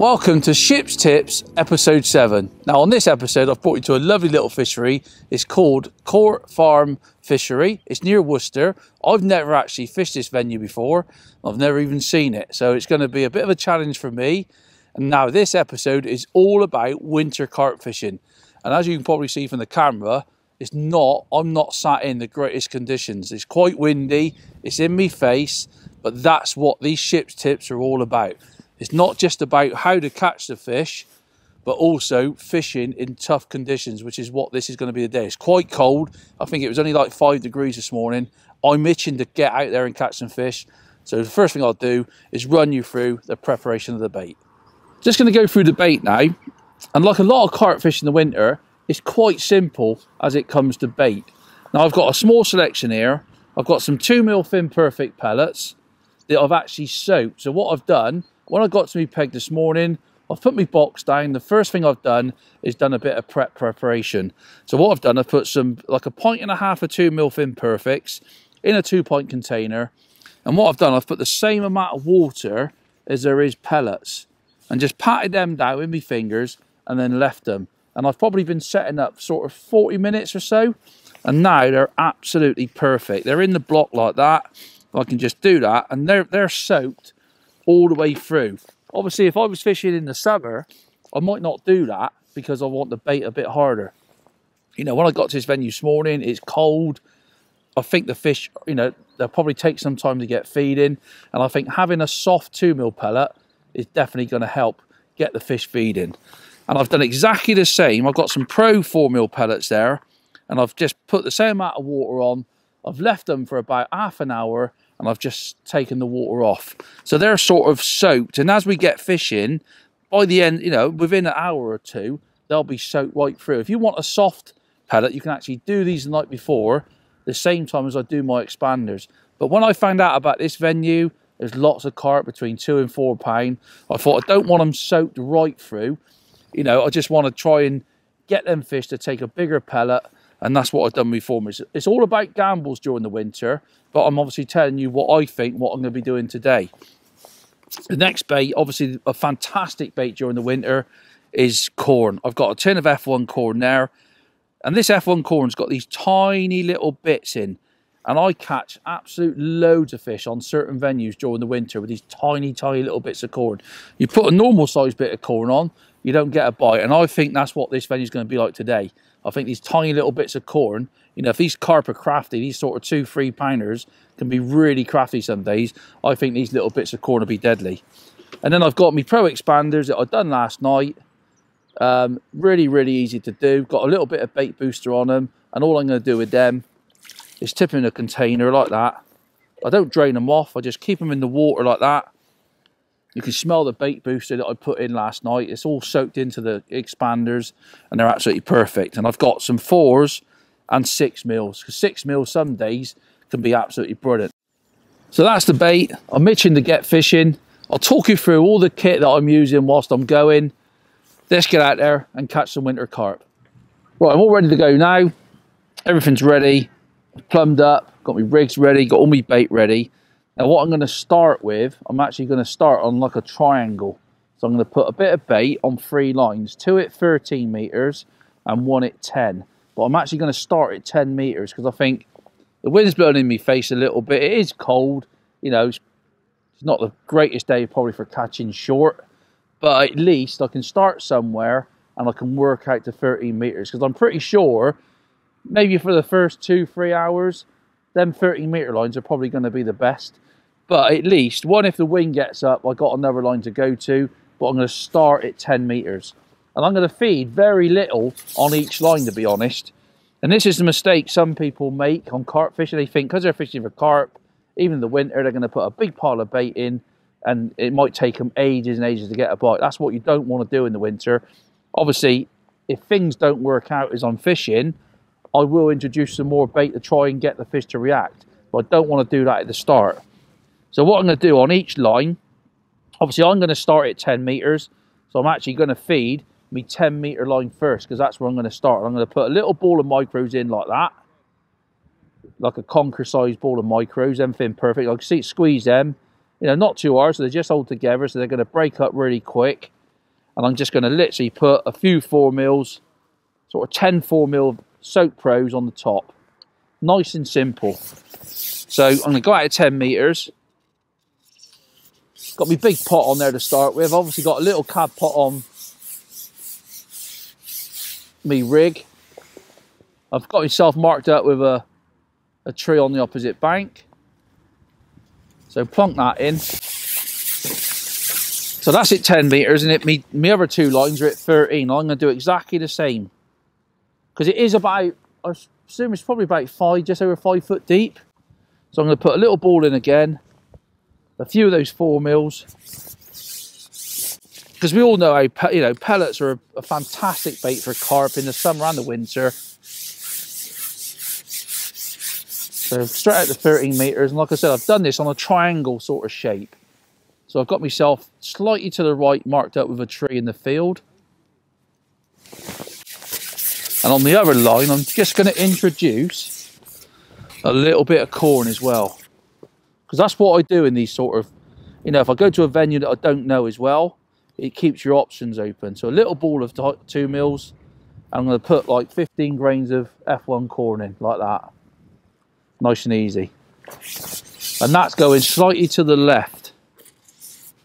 Welcome to Shipp's Tips episode 7. Now, on this episode, I've brought you to a lovely little fishery. It's called Court Farm Fishery. It's near Worcester. I've never actually fished this venue before, I've never even seen it, so it's going to be a bit of a challenge for me. And now, this episode is all about winter carp fishing. And as you can probably see from the camera, it's not, I'm not sat in the greatest conditions. It's quite windy, it's in me face, but that's what these Shipp's tips are all about. It's not just about how to catch the fish, but also fishing in tough conditions, which is what this is going to be today. It's quite cold. I think it was only like five degrees this morning. I'm itching to get out there and catch some fish. So the first thing I'll do is run you through the preparation of the bait. Just going to go through the bait now. And like a lot of carp fish in the winter, it's quite simple as it comes to bait. Now I've got a small selection here. I've got some 2mm Fin Perfect pellets that I've actually soaked. So what I've done when I got to me peg this morning, I've put my box down. The first thing I've done is done a bit of prep preparation. So what I've done, I've put some, like a and a half of 2 mil Fin Perfects in a two pint container. And what I've done, I've put the same amount of water as there is pellets and just patted them down with my fingers and then left them. And I've probably been setting up sort of 40 minutes or so. And now they're absolutely perfect. They're in the block like that. I can just do that and they're, they're soaked all the way through. Obviously, if I was fishing in the summer, I might not do that because I want the bait a bit harder. You know, when I got to this venue this morning, it's cold. I think the fish, you know, they'll probably take some time to get feeding. And I think having a soft 2 mil pellet is definitely going to help get the fish feeding. And I've done exactly the same. I've got some Pro 4 mil pellets there. And I've just put the same amount of water on. I've left them for about half an hour and I've just taken the water off. So they're sort of soaked. And as we get fishing, by the end, you know, within an hour or two, they'll be soaked right through. If you want a soft pellet, you can actually do these the night before, the same time as I do my expanders. But when I found out about this venue, there's lots of carp between two and four pound. I thought I don't want them soaked right through. You know, I just want to try and get them fish to take a bigger pellet and that's what I've done before. It's, all about gambles during the winter, but I'm obviously telling you what I think, what I'm going to be doing today. The next bait, obviously a fantastic bait during the winter, is corn. I've got a tin of F1 corn there, and this F1 corn's got these tiny little bits in, and I catch absolute loads of fish on certain venues during the winter with these tiny, tiny little bits of corn. You put a normal sized bit of corn on, you don't get a bite, and I think that's what this venue is going to be like today. I think these tiny little bits of corn, you know, if these carp are crafty, these sort of two, three pounders can be really crafty some days. I think these little bits of corn will be deadly. And then I've got my Pro Expanders that I've done last night. Um, really, really easy to do. Got a little bit of bait booster on them. And all I'm going to do with them is tip in a container like that. I don't drain them off. I just keep them in the water like that. You can smell the bait booster that I put in last night. It's all soaked into the expanders and they're absolutely perfect. And I've got some fours and six mils. Because Six mils some days can be absolutely brilliant. So that's the bait. I'm itching to get fishing. I'll talk you through all the kit that I'm using whilst I'm going. Let's get out there and catch some winter carp. Right, I'm all ready to go now. Everything's ready. Plumbed up. Got my rigs ready. Got all my bait ready. Now what I'm going to start with, I'm actually going to start on like a triangle. So I'm going to put a bit of bait on three lines, two at 13 meters and one at 10. But I'm actually going to start at 10 meters because I think the wind's blowing in my face a little bit. It is cold, you know, it's not the greatest day probably for catching short, but at least I can start somewhere and I can work out to 13 meters because I'm pretty sure maybe for the first two, three hours, them 13 meter lines are probably going to be the best. But at least, one, if the wind gets up, I got another line to go to, but I'm going to start at 10 metres. And I'm going to feed very little on each line, to be honest. And this is the mistake some people make on carp fishing. They think because they're fishing for carp, even in the winter, they're going to put a big pile of bait in and it might take them ages and ages to get a bite. That's what you don't want to do in the winter. Obviously, if things don't work out as I'm fishing, I will introduce some more bait to try and get the fish to react. But I don't want to do that at the start. So what I'm going to do on each line, obviously I'm going to start at 10 meters. So I'm actually going to feed me 10 meter line first because that's where I'm going to start. I'm going to put a little ball of micros in like that. Like a conker sized ball of micros, everything perfect. I can see it squeeze them. You know, not too hard, so they just hold together, so they're going to break up really quick. And I'm just going to literally put a few 4 mils, sort of 10 4 mil soak pros on the top. Nice and simple. So I'm going to go out at 10 metres. Got my big pot on there to start with. Obviously got a little cab pot on me rig. I've got myself marked up with a, a tree on the opposite bank. So plonk that in. So that's at 10 metres and it me, me other two lines are at 13. I'm going to do exactly the same. Because it is about, I assume it's probably about five, just over five foot deep. So I'm going to put a little ball in again. A few of those four mils. Because we all know how, you know, pellets are a, a fantastic bait for carp in the summer and the winter. So straight out to 13 metres, and like I said, I've done this on a triangle sort of shape. So I've got myself slightly to the right, marked up with a tree in the field. And on the other line, I'm just going to introduce a little bit of corn as well. Because that's what I do in these sort of, you know, if I go to a venue that I don't know as well, it keeps your options open. So a little ball of two mils, I'm going to put like 15 grains of F1 corn in, like that nice and easy. And that's going slightly to the left.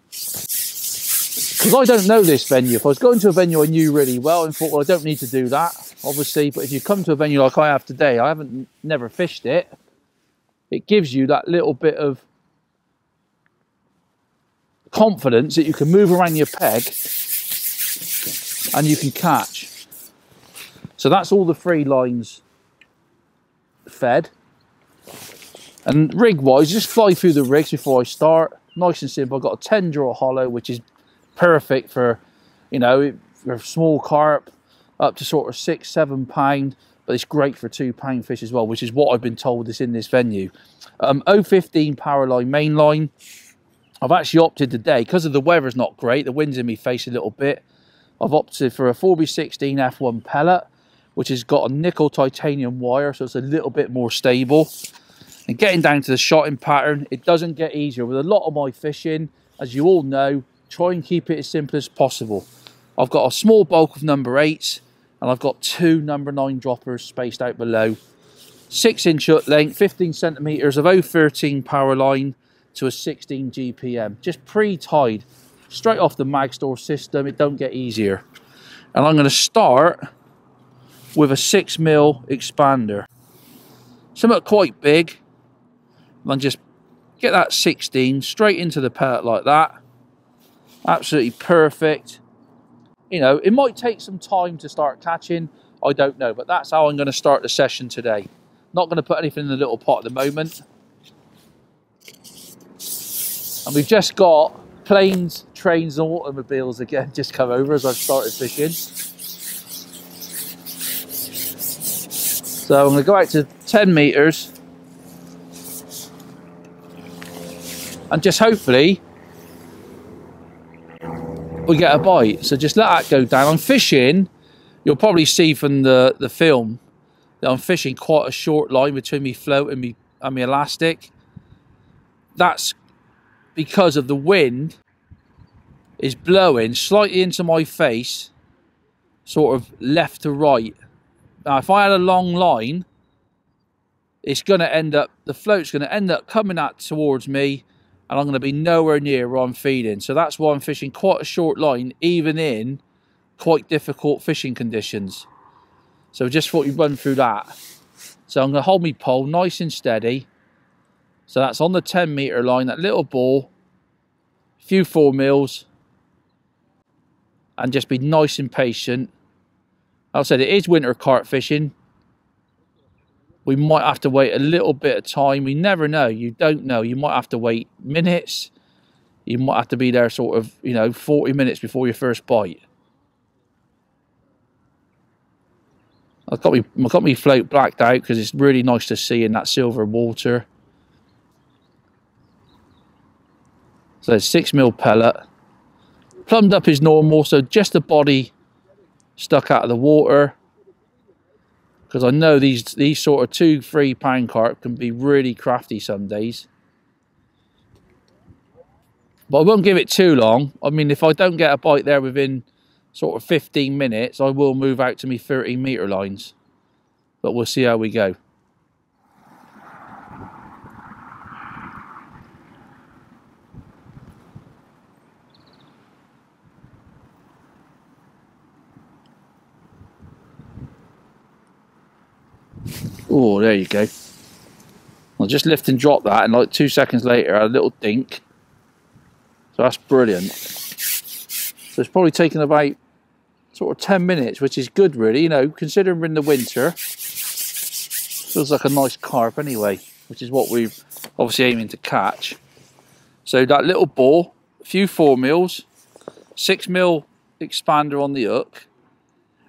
Because I don't know this venue. If I was going to a venue I knew really well and thought, well, I don't need to do that, obviously. But if you come to a venue like I have today, I haven't never fished it. It gives you that little bit of confidence that you can move around your peg and you can catch. So that's all the free lines fed. And rig wise, just fly through the rigs before I start. Nice and simple. I've got a 10 Dura Hollo, which is perfect for, you know, for small carp up to sort of six, seven pound. But it's great for two pound fish as well, which is what I've been told is in this venue. Um, 015 power line main line. I've actually opted today, because of the weather weather's not great, the wind's in me face a little bit. I've opted for a 4B16 F1 pellet, which has got a nickel titanium wire, so it's a little bit more stable. And getting down to the shotting pattern, it doesn't get easier. With a lot of my fishing, as you all know, try and keep it as simple as possible. I've got a small bulk of number eights, and I've got two number nine droppers spaced out below. Six inch hook length, 15 centimeters of 013 power line to a 16 GPM. Just pre-tied, straight off the Magstore system. It don't get easier. And I'm going to start with a six mil expander. Something quite big, and just get that 16 straight into the pellet like that. Absolutely perfect. You know, it might take some time to start catching. I don't know, but that's how I'm going to start the session today. Not going to put anything in the little pot at the moment. And we've just got planes, trains and automobiles again just come over as I've started fishing. So I'm going to go out to 10 metres and just hopefully we get a bite. So just let that go down. I'm fishing, you'll probably see from the, the film that I'm fishing quite a short line between me float and me, and me elastic. That's because of the wind is blowing slightly into my face, sort of left to right. Now, if I had a long line, it's going to end up, the float's going to end up coming out towards me and I'm going to be nowhere near where I'm feeding. So that's why I'm fishing quite a short line, even in quite difficult fishing conditions. So just thought you'd run through that. So I'm going to hold my pole nice and steady. So that's on the 10 metre line, that little ball, a few four mils, and just be nice and patient. Like I said, it is winter carp fishing, we might have to wait a little bit of time. We never know. You don't know. You might have to wait minutes. You might have to be there sort of, you know, 40 minutes before your first bite. I've got me, I've got me float blacked out because it's really nice to see in that silver water. So six mil pellet. Plumbed up is normal, so just the body stuck out of the water because I know these these sort of two three pound carp can be really crafty some days but I won't give it too long I mean if I don't get a bite there within sort of 15 minutes, I will move out to me 30 metre lines. But we'll see how we go. Oh, there you go. I'll just lift and drop that, and like two seconds later, I had a little dink. So that's brilliant. So it's probably taken about sort of 10 minutes, which is good, really. You know, considering we're in the winter, feels like a nice carp anyway, which is what we're obviously aiming to catch. So that little ball, a few four mils, six mil expander on the hook.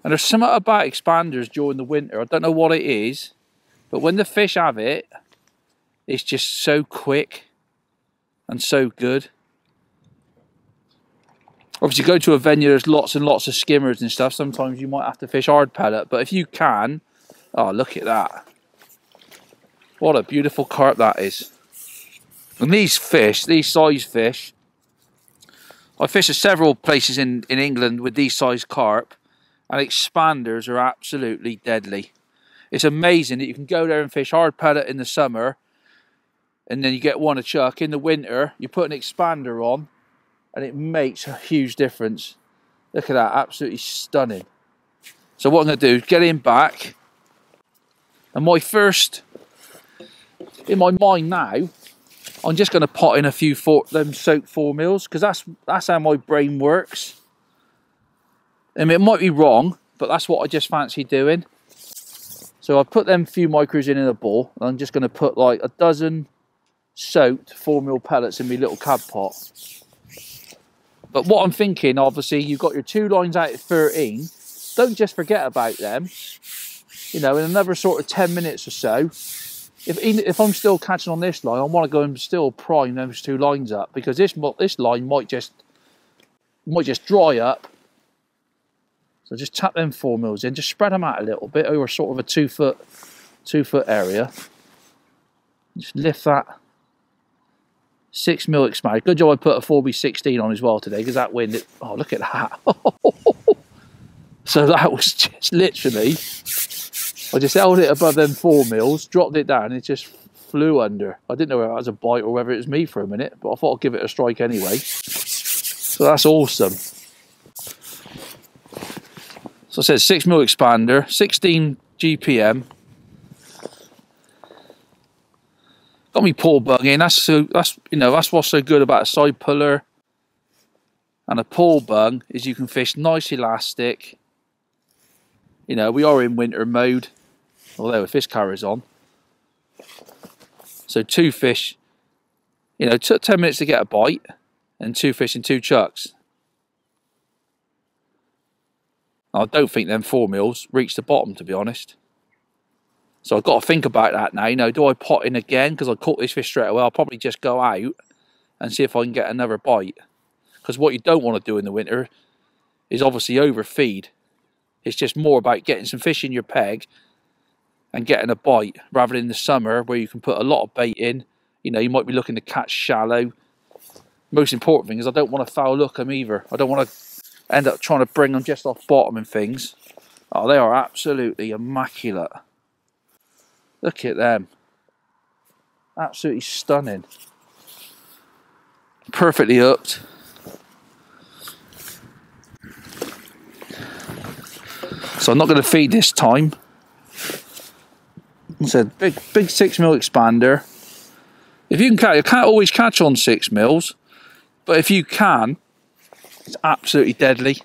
And there's something about expanders during the winter. I don't know what it is, but when the fish have it, it's just so quick and so good. Obviously, go to a venue, there's lots and lots of skimmers and stuff. Sometimes you might have to fish hard pellet, but if you can, oh, look at that. What a beautiful carp that is. And these fish, these size fish, I fish at several places in, in England with these size carp, and expanders are absolutely deadly. It's amazing that you can go there and fish hard pellet in the summer, and then you get one a chuck. In the winter, you put an expander on, and it makes a huge difference. Look at that, absolutely stunning. So what I'm to do is get him back. And my first, in my mind now, I'm just going to pot in a few them soaked four mils because that's that's how my brain works. I mean, it might be wrong, but that's what I just fancy doing. So I've put them few micros in in a bowl. And I'm just going to put like a dozen soaked four mil pellets in my little cab pot. But what I'm thinking, obviously, you've got your two lines out at 13. Don't just forget about them. You know, in another sort of 10 minutes or so, if if I'm still catching on this line, I want to go and still prime those two lines up because this this line might just might just dry up. So just tap them four mils in, just spread them out a little bit over sort of a two foot two foot area. Just lift that Six mil expired. Good job I put a 4B16 on as well today because that wind, it, oh, look at that. so that was just literally, I just held it above them four mils, dropped it down, it just flew under. I didn't know whether it was a bite or whether it was me for a minute, but I thought I'd give it a strike anyway. So that's awesome. So I said six mil expander, 16 GPM, got me bung in. That's so that's you know that's what's so good about a side puller and a pull bung is you can fish nice elastic. You know we are in winter mode, although a fish carries on. So two fish, you know, took ten minutes to get a bite, and two fish and two chucks. I don't think them four mils reached the bottom, to be honest. So I've got to think about that now. You know, do I pot in again because I caught this fish straight away? I'll probably just go out and see if I can get another bite. Because what you don't want to do in the winter is obviously overfeed. It's just more about getting some fish in your peg and getting a bite rather than in the summer where you can put a lot of bait in. You know, you might be looking to catch shallow. Most important thing is I don't want to foul look them either. I don't want to end up trying to bring them just off bottom and things. Oh, they are absolutely immaculate. Look at them. Absolutely stunning. Perfectly upped. So I'm not going to feed this time. It's a big, big six mil expander. If you can catch, you can't always catch on six mils, but if you can, it's absolutely deadly.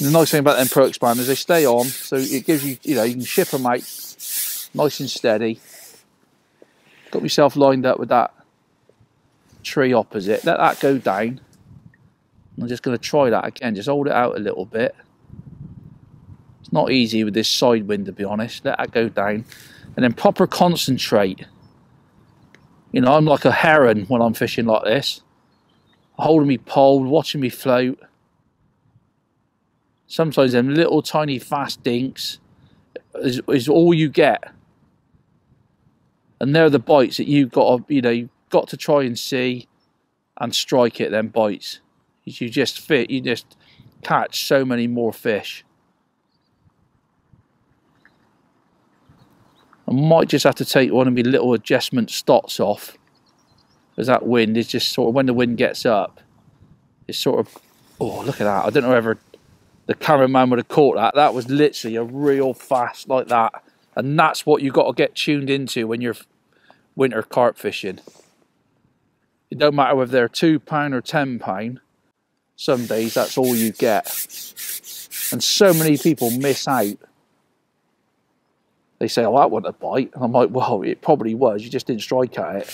the nice thing about them pro expanders, they stay on, so it gives you, you know, you can ship them out nice and steady. Got myself lined up with that tree opposite. Let that go down. I'm just going to try that again. Just hold it out a little bit. It's not easy with this side wind, to be honest. Let that go down. And then proper concentrate. You know, I'm like a heron when I'm fishing like this. Holding me pole, watching me float sometimes them little tiny fast dinks is, is all you get. And they're the bites that you've got to, you know, you've got to try and see and strike it then bites. You just fit, you just catch so many more fish. I might just have to take one of my little adjustment stops off as that wind is just sort of when the wind gets up it's sort of oh look at that. I don't know whether the cameraman would have caught that. That was literally a real fast like that. And that's what you've got to get tuned into when you're winter carp fishing. It don't matter whether they're two pound or ten pound some days that's all you get. And so many people miss out they say, oh, that wasn't a bite. And I'm like, well, it probably was. You just didn't strike at it.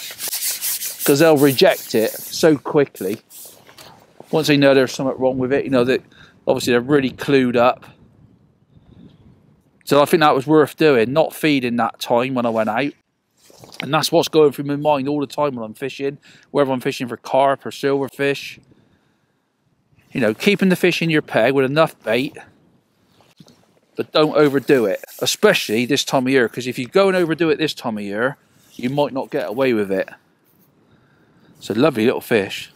Because they'll reject it so quickly. Once they know there's something wrong with it, you know, that obviously they're really clued up. So I think that was worth doing, not feeding that time when I went out. And that's what's going through my mind all the time when I'm fishing, whether I'm fishing for carp or silverfish. You know, keeping the fish in your peg with enough bait but don't overdo it, especially this time of year, because if you go and overdo it this time of year, you might not get away with it. It's a lovely little fish.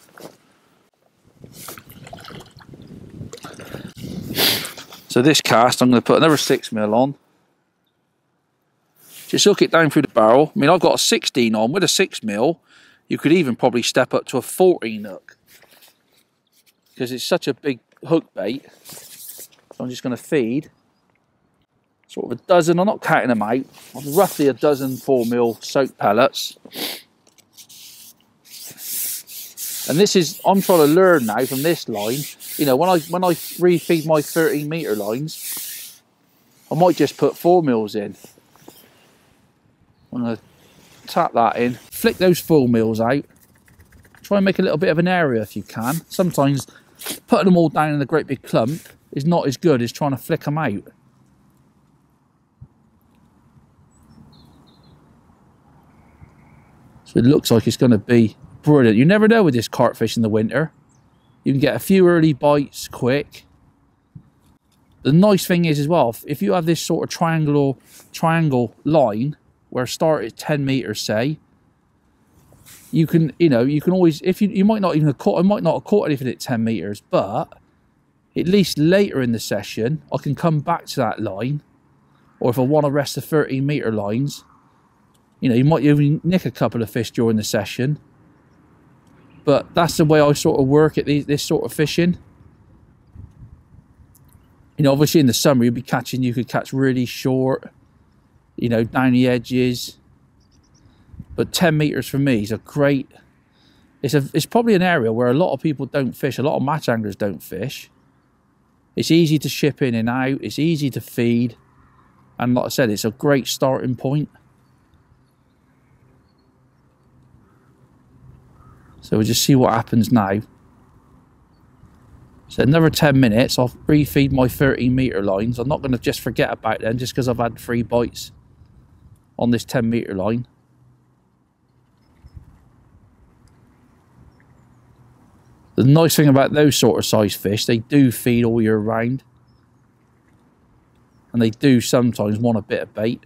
So this cast, I'm going to put another 6 mil on. Just hook it down through the barrel. I mean, I've got a 16 on. With a 6 mil, you could even probably step up to a 14 hook. Because it's such a big hook bait. I'm just going to feed sort of a dozen, I'm not counting them out, roughly a dozen 4 mil soak pellets. And this is, I'm trying to learn now from this line, you know, when I when I refeed my 13 metre lines, I might just put 4 mils in. I'm to tap that in, flick those 4 mils out, try and make a little bit of an area if you can. Sometimes putting them all down in a great big clump is not as good as trying to flick them out. So it looks like it's going to be brilliant. You never know with this carp fish in the winter. You can get a few early bites quick. The nice thing is as well, if you have this sort of triangle triangle line where start is 10 meters, say, you can, you know, you can always, if you, you might not even have caught, I might not have caught anything at 10 meters, but at least later in the session, I can come back to that line. Or if I want to rest the 13 meter lines, you know, you might even nick a couple of fish during the session. But that's the way I sort of work at these, this sort of fishing. You know, obviously in the summer you'd be catching, you could catch really short, you know, down the edges. But 10 meters for me is a great, it's, a, it's probably an area where a lot of people don't fish, a lot of match anglers don't fish. It's easy to ship in and out, it's easy to feed. And like I said, it's a great starting point. So we'll just see what happens now. So another 10 minutes, I'll refeed my 13 metre lines. I'm not going to just forget about them just because I've had three bites on this 10 metre line. The nice thing about those sort of size fish, they do feed all year round. And they do sometimes want a bit of bait.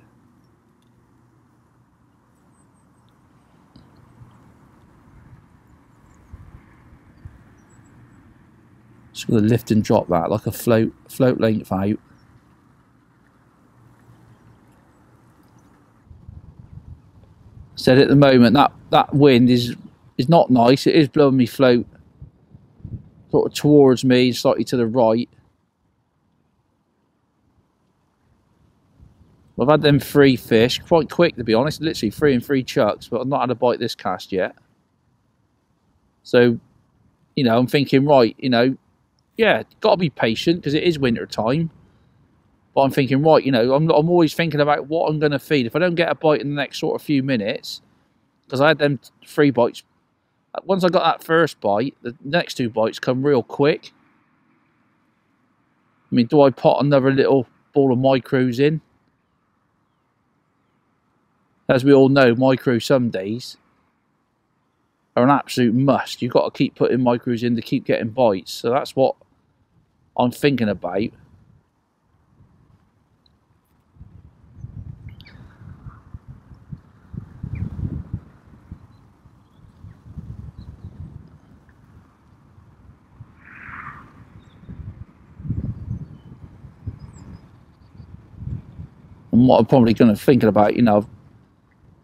Just going to lift and drop that like a float, float length out. Said at the moment that that wind is is not nice. It is blowing me float sort of towards me, slightly to the right. I've had them three fish quite quick to be honest, literally three and three chucks, but I've not had a bite this cast yet. So, you know, I'm thinking, right, you know, yeah, got to be patient because it is winter time. But I'm thinking, right, you know, I'm, I'm always thinking about what I'm going to feed. If I don't get a bite in the next sort of few minutes, because I had them three bites. Once I got that first bite, the next two bites come real quick. I mean, do I pot another little ball of micros in? As we all know, micro some days are an absolute must. You've got to keep putting micros in to keep getting bites. So that's what I'm thinking about and what I'm probably going to thinking about, you know,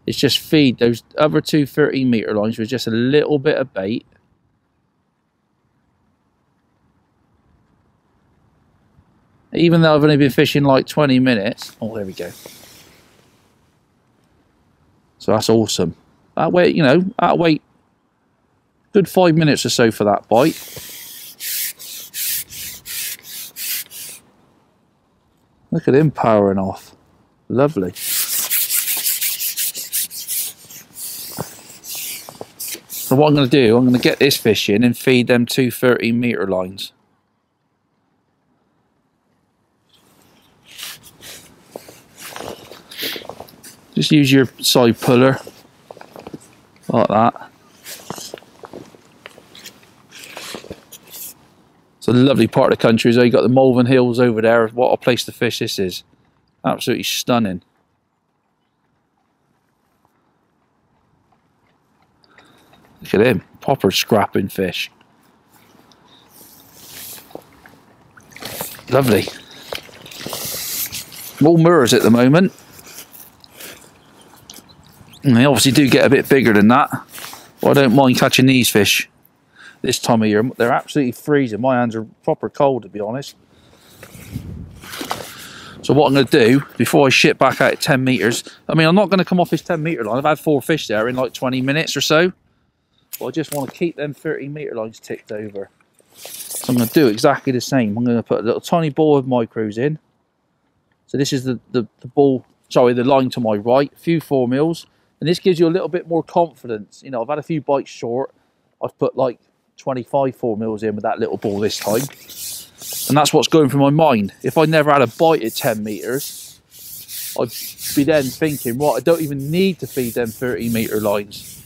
is just feed. Those other two 30 meter lines with just a little bit of bait. Even though I've only been fishing like 20 minutes. Oh, there we go. So that's awesome. That wait, you know, that wait good five minutes or so for that bite. Look at him powering off. Lovely. So what I'm going to do, I'm going to get this fish in and feed them two 30 metre lines. Just use your side puller like that. It's a lovely part of the country. So you've got the Malvern Hills over there. What a place to fish this is. Absolutely stunning. Look at him, proper scrapping fish. Lovely. All mirrors at the moment. And they obviously do get a bit bigger than that. Well, I don't mind catching these fish this time of year. They're absolutely freezing. My hands are proper cold, to be honest. So what I'm going to do, before I ship back out at 10 metres, I mean, I'm not going to come off this 10 metre line. I've had four fish there in like 20 minutes or so. But I just want to keep them 30 metre lines ticked over. So I'm going to do exactly the same. I'm going to put a little tiny ball of micros in. So this is the, the, the ball, sorry, the line to my right, a few four mils. And this gives you a little bit more confidence. You know, I've had a few bites short. I've put like 25 four mils in with that little ball this time. And that's what's going through my mind. If I never had a bite at 10 metres, I'd be then thinking, what, I don't even need to feed them 30 metre lines.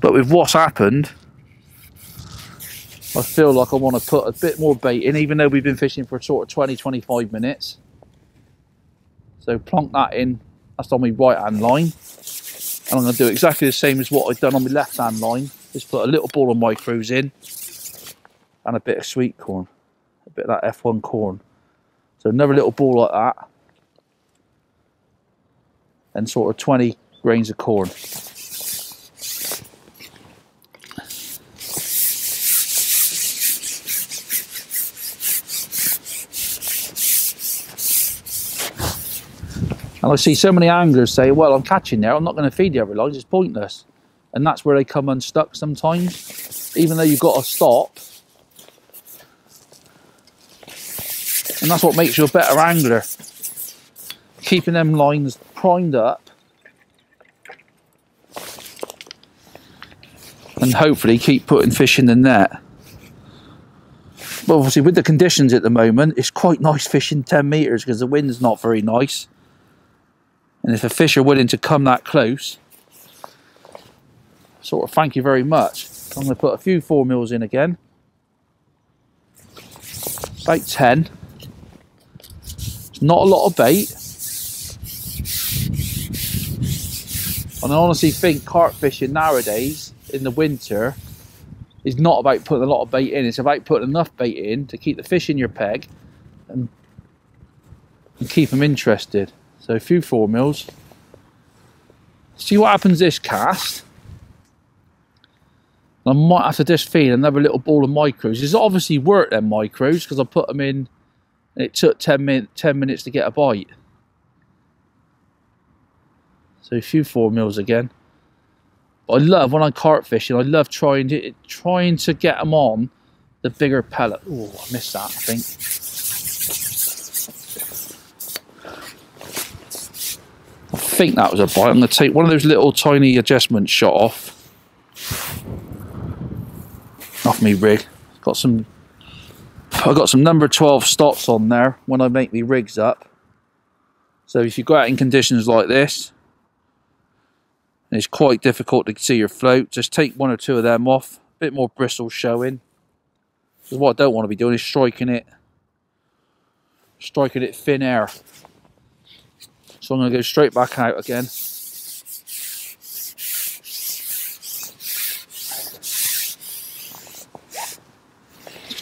But with what's happened, I feel like I want to put a bit more bait in, even though we've been fishing for sort of 20, 25 minutes. So plonk that in that's on my right hand line. And I'm going to do exactly the same as what I've done on my left hand line. Just put a little ball of micros in and a bit of sweet corn, a bit of that F1 corn. So another little ball like that and sort of 20 grains of corn. And I see so many anglers say, well, I'm catching there, I'm not going to feed the other lines, it's pointless. And that's where they come unstuck sometimes, even though you've got to stop. And that's what makes you a better angler. Keeping them lines primed up. And hopefully keep putting fish in the net. But obviously with the conditions at the moment, it's quite nice fishing 10 metres because the wind's not very nice. And if a fish are willing to come that close, sort of thank you very much. I'm going to put a few four mils in again. About 10. It's not a lot of bait. And I honestly think carp fishing nowadays in the winter is not about putting a lot of bait in. It's about putting enough bait in to keep the fish in your peg and, and keep them interested. So a few four mils. See what happens this cast. I might have to just feed another little ball of micros. It's obviously worked them micros because I put them in and it took 10, min 10 minutes to get a bite. So a few four mils again. But I love when I carp fishing, I love trying to trying to get them on the bigger pellet. Oh, I missed that, I think. Think that was a bite. I'm going to take one of those little tiny adjustments shot off. Off me rig. Got some I've got some number 12 stops on there when I make me rigs up. So if you go out in conditions like this, it's quite difficult to see your float, just take one or two of them off, a bit more bristles showing. Because what I don't want to be doing is striking it, striking it thin air. So I'm going to go straight back out again. Just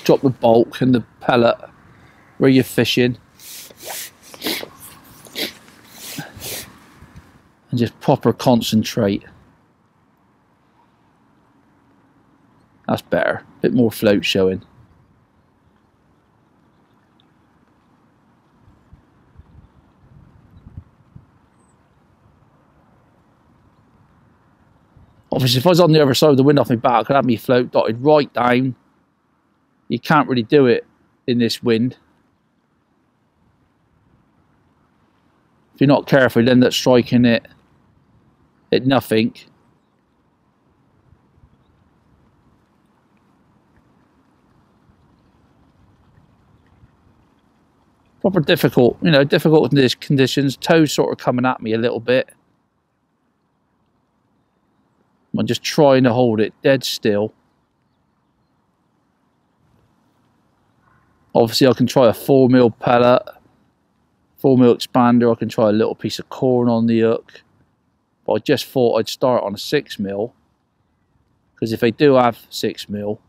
drop the bulk and the pellet where you're fishing. And just proper concentrate. That's better. A bit more float showing. Obviously, if I was on the other side of the wind off my back, I could have me float dotted right down. You can't really do it in this wind. If you're not careful, you end up striking it at nothing. Proper difficult, you know, difficult conditions. Toes sort of coming at me a little bit. I'm just trying to hold it dead still. Obviously, I can try a 4 mil pellet, 4 mil expander. I can try a little piece of corn on the hook. But I just thought I'd start on a 6 mil. Because if they do have 6 mil,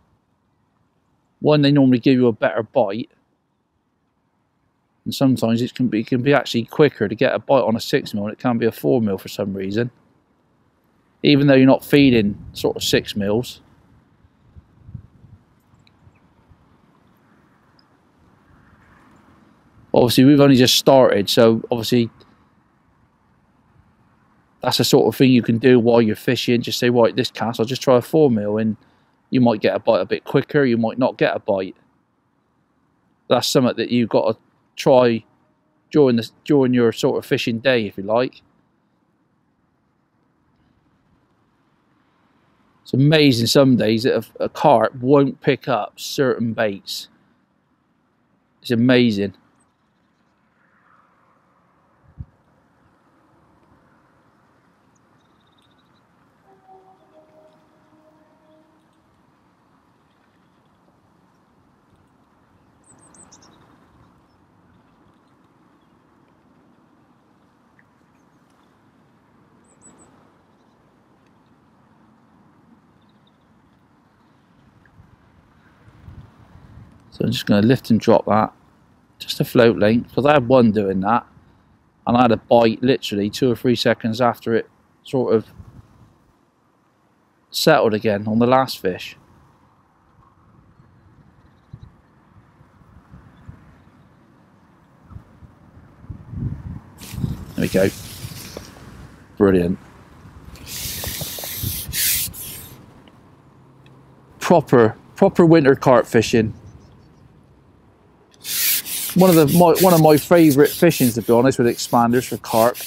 one, they normally give you a better bite. And sometimes it can be, can be actually quicker to get a bite on a 6 mil and it can be a 4 mil for some reason even though you're not feeding sort of six mils. Obviously, we've only just started, so obviously that's the sort of thing you can do while you're fishing. Just say, right, this cast, I'll just try a four mil, and you might get a bite a bit quicker. You might not get a bite. That's something that you've got to try during the during your sort of fishing day, if you like. It's amazing some days that a, a carp won't pick up certain baits. It's amazing. So I'm just going to lift and drop that. Just a float length, because I had one doing that. And I had a bite literally two or three seconds after it sort of settled again on the last fish. There we go. Brilliant. Proper, proper winter carp fishing one of the my, one of my favourite fishings to be honest with expanders for carp.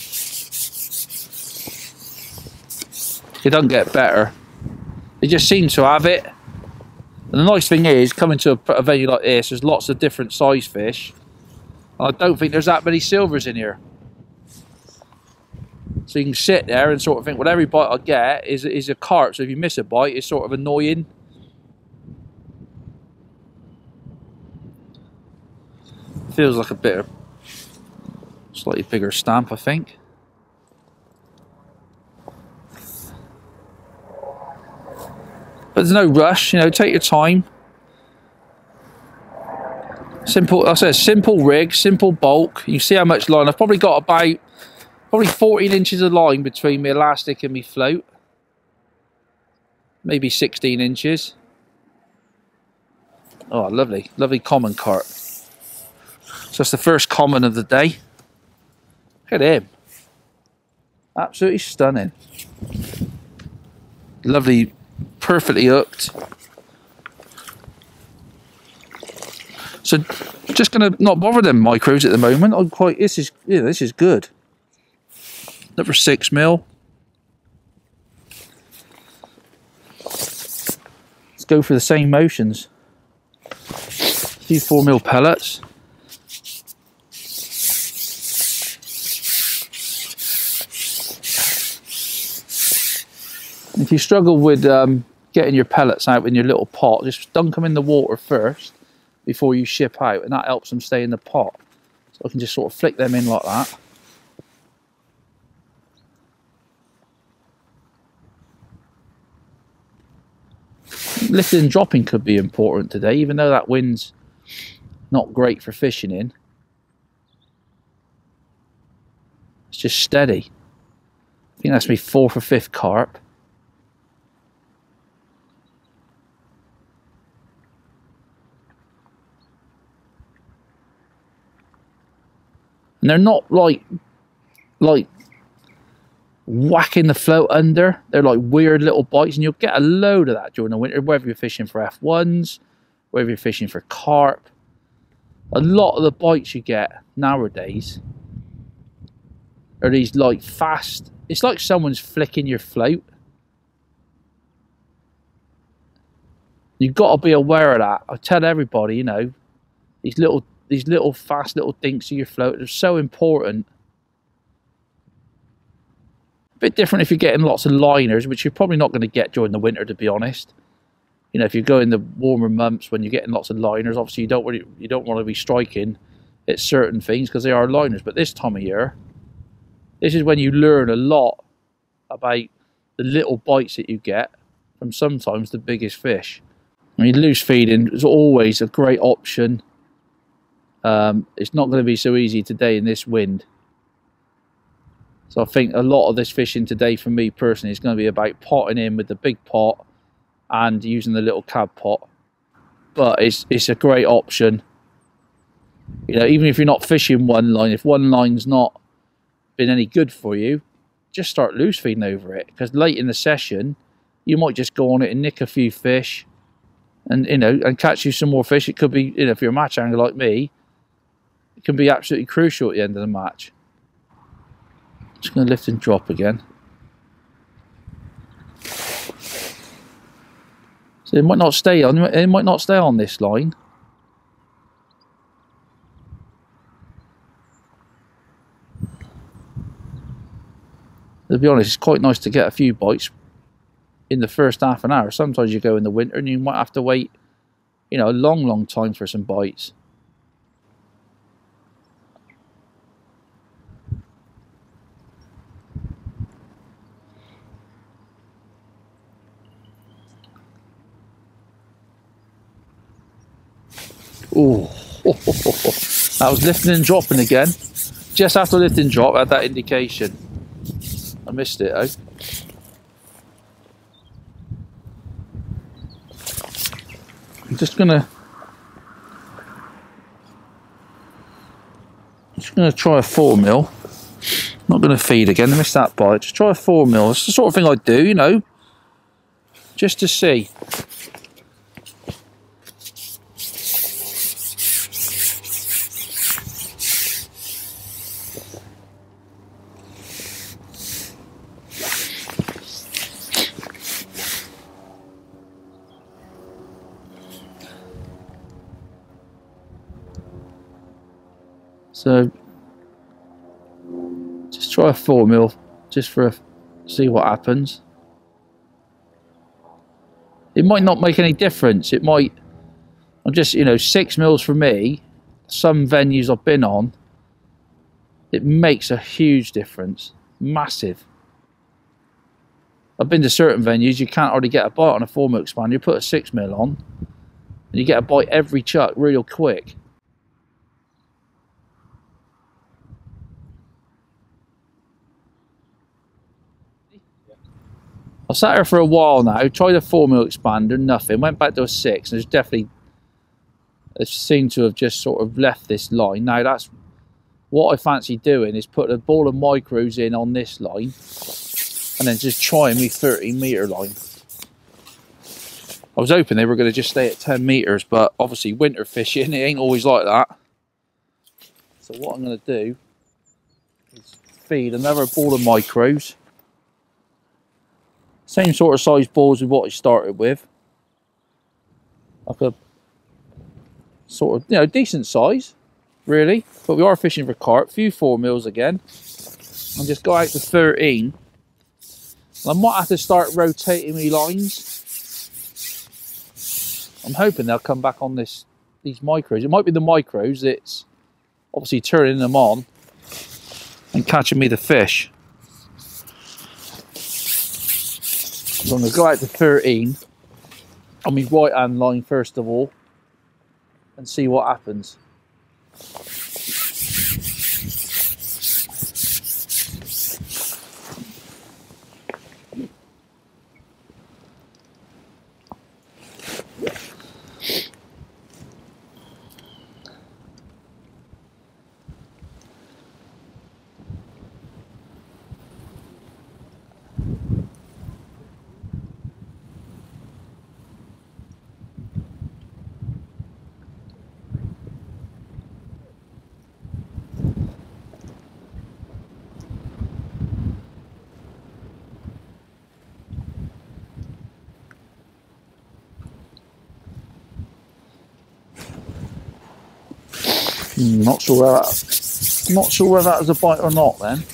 It doesn't get better. It just seems to have it. And the nice thing is, coming to a, a venue like this, there's lots of different size fish. I don't think there's that many silvers in here. So you can sit there and sort of think, well, every bite I get is, is a carp. So if you miss a bite, it's sort of annoying. Feels like a bit of slightly bigger stamp, I think. But there's no rush, you know, take your time. Simple, I said simple rig, simple bulk. You see how much line. I've probably got about, probably 14 inches of line between my elastic and my float. Maybe 16 inches. Oh, lovely, lovely common carp. So it's the first common of the day. Look at him. Absolutely stunning. Lovely, perfectly hooked. So just gonna not bother them micros at the moment. I'm quite this is yeah, this is good. Number six mil. Let's go for the same motions. A few four mil pellets. If you struggle with um, getting your pellets out in your little pot, just dunk them in the water first before you ship out, and that helps them stay in the pot. So I can just sort of flick them in like that. Lifting and dropping could be important today, even though that wind's not great for fishing in. It's just steady. I think that's my fourth or fifth carp. And they're not like like whacking the float under. They're like weird little bites, and you'll get a load of that during the winter, whether you're fishing for F1s, whether you're fishing for carp. A lot of the bites you get nowadays are these like fast, it's like someone's flicking your float. You've got to be aware of that. I tell everybody, you know, these little these little fast little dinks of your float are so important A bit different if you're getting lots of liners, which you're probably not going to get during the winter, to be honest. You know, if you go in the warmer months when you're getting lots of liners, obviously you don't really, you don't want to be striking at certain things because they are liners. But this time of year, this is when you learn a lot about the little bites that you get from sometimes the biggest fish. I mean, loose feeding is always a great option. Um, it's not going to be so easy today in this wind. So I think a lot of this fishing today for me personally is going to be about potting in with the big pot and using the little cad pot. But it's it's a great option. You know, even if you're not fishing one line, if one line's not been any good for you, just start loose feeding over it. Because late in the session, you might just go on it and nick a few fish and you know and catch you some more fish. It could be, you know, if you're a match angler like me, can be absolutely crucial at the end of the match. Just going to lift and drop again. So it might not stay on. It might not stay on this line. To be honest, it's quite nice to get a few bites in the first half an hour. Sometimes you go in the winter and you might have to wait, you know, a long, long time for some bites. Oh, that was lifting and dropping again. Just after lifting drop, I had that indication. I missed it, eh? I'm just gonna just gonna try a four mil. Not gonna feed again. I missed that bite. Just try a four mil. It's the sort of thing I do, you know, just to see. So just try a four mil just for a, see what happens. It might not make any difference. It might. I'm just you know six mils for me. Some venues I've been on, it makes a huge difference, massive. I've been to certain venues you can't already get a bite on a four mil expander. You put a six mil on, and you get a bite every chuck real quick. I've sat here for a while now, tried a 4 mil expander, nothing. Went back to a 6, and it's definitely it seemed to have just sort of left this line. Now that's what I fancy doing is put a ball of micros in on this line and then just trying me 30 metre line. I was hoping they were going to just stay at 10 metres, but obviously winter fishing, it ain't always like that. So what I'm going to do is feed another ball of micros same sort of size balls with what I started with. Like a sort of, you know, decent size, really. But we are fishing for carp. Few four mils again. And just go out to 13. I might have to start rotating my lines. I'm hoping they'll come back on this these micros. It might be the micros that's obviously turning them on and catching me the fish. So I'm going to go out to 13 on my right hand line first of all and see what happens. Not sure whether that, not sure whether that was a bite or not then.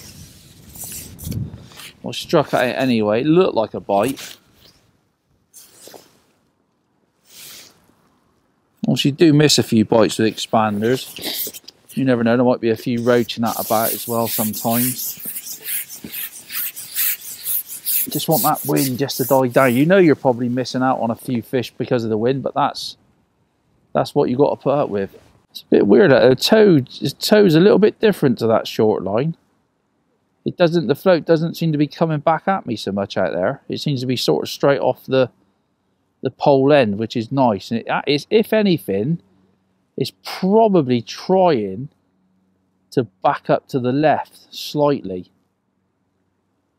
I struck at it anyway. It looked like a bite. Well, you do miss a few bites with expanders. You never know, there might be a few roaching that about as well sometimes. Just want that wind just to die down. You know you're probably missing out on a few fish because of the wind, but that's that's what you got to put up with. It's a bit weird. Uh, a toad, his toad's a little bit different to that short line. It doesn't. The float doesn't seem to be coming back at me so much out there. It seems to be sort of straight off the the pole end, which is nice. And it uh, is, if anything, it's probably trying to back up to the left slightly.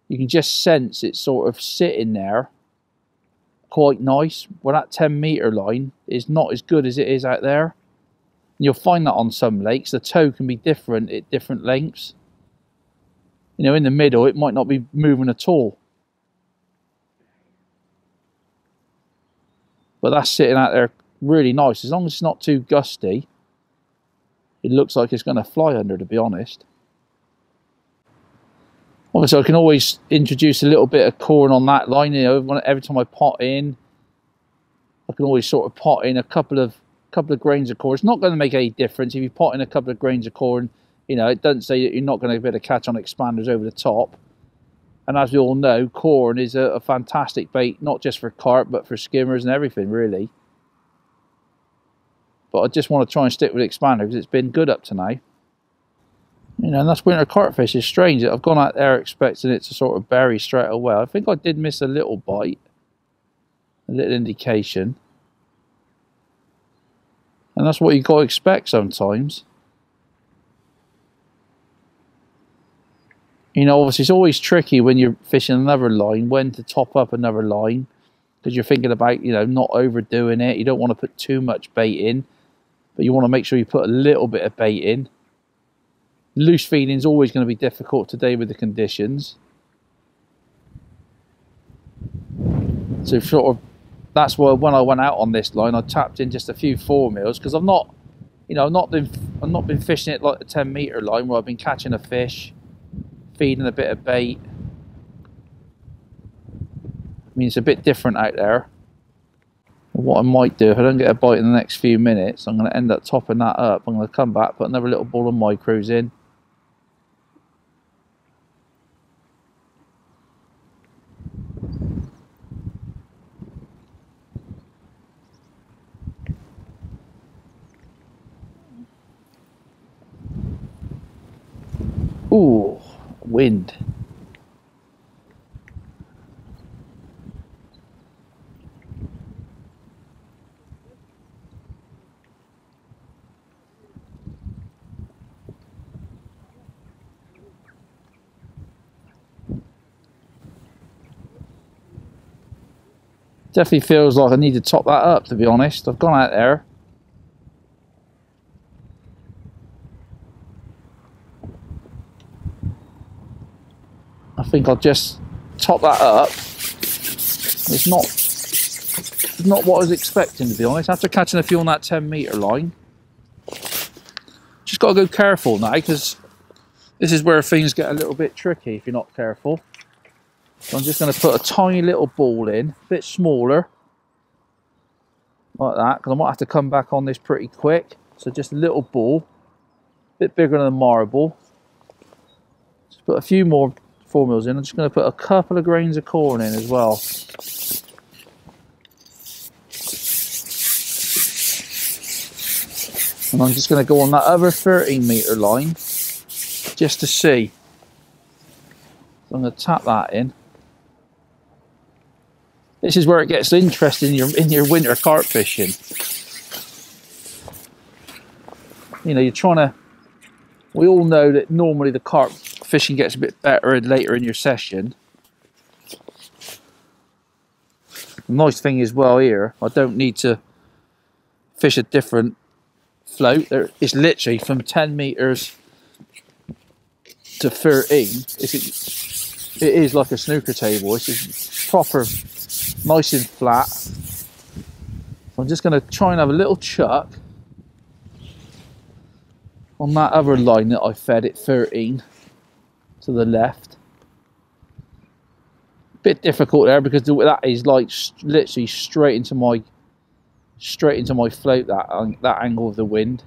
You can just sense it sort of sitting there quite nice. Well, that 10 metre line is not as good as it is out there. And you'll find that on some lakes. The tow can be different at different lengths. You know, in the middle, it might not be moving at all. But that's sitting out there really nice. As long as it's not too gusty, it looks like it's going to fly under, to be honest. Obviously, I can always introduce a little bit of corn on that line. You know, every time I pot in, I can always sort of pot in a couple of couple of grains of corn. It's not going to make any difference if you pot in a couple of grains of corn. You know, it doesn't say that you're not going to be able to catch on expanders over the top. And as we all know, corn is a, a fantastic bait, not just for carp, but for skimmers and everything, really. But I just want to try and stick with expander because it's been good up to now. You know, and that's winter carp fish. It's strange. I've gone out there expecting it to sort of bury straight away. I think I did miss a little bite, a little indication. And that's what you got to expect sometimes. You know, obviously, it's always tricky when you're fishing another line when to top up another line because you're thinking about, you know, not overdoing it. You don't want to put too much bait in, but you want to make sure you put a little bit of bait in. Loose feeding is always going to be difficult today with the conditions. So, sort of, that's why when I went out on this line, I tapped in just a few four mils because I've not, you know, I've not been, I've not been fishing it like the 10 meter line where I've been catching a fish feeding a bit of bait. I mean, it's a bit different out there. What I might do, if I don't get a bite in the next few minutes, I'm going to end up topping that up. I'm going to come back, put another little ball of micros in. Wind. Definitely feels like I need to top that up to be honest. I've gone out there think I'll just top that up. It's not not what I was expecting to be honest. After catching a few on that 10 metre line, just got to go careful now because this is where things get a little bit tricky if you're not careful. So I'm just going to put a tiny little ball in, a bit smaller, like that, because I might have to come back on this pretty quick. So just a little ball, a bit bigger than a marble. Just put a few more four mils in. I'm just going to put a couple of grains of corn in as well. And I'm just going to go on that other 13 metre line just to see. So I'm going to tap that in. This is where it gets interesting in your, in your winter carp fishing. You know, you're trying to, we all know that normally the carp fishing gets a bit better later in your session. The nice thing as well here, I don't need to fish a different float. There, it's literally from 10 meters to 13. It's, it is like a snooker table. It's proper, nice and flat. I'm just going to try and have a little chuck on that other line that I fed at 13 to the left. Bit difficult there because that is like literally straight into my straight into my float that that angle of the wind.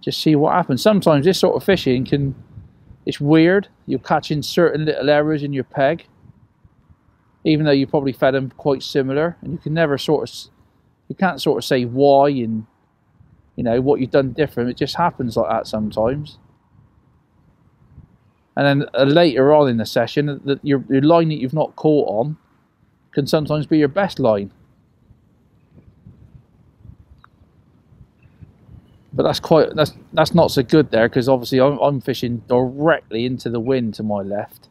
Just see what happens. Sometimes this sort of fishing can it's weird. You're catching certain little errors in your peg, even though you probably fed them quite similar, and you can never sort of you can't sort of say why and you know what you've done different. It just happens like that sometimes. And then uh, later on in the session, the, your, your line that you've not caught on can sometimes be your best line. But that's quite that's that's not so good there because obviously I'm, I'm fishing directly into the wind to my left.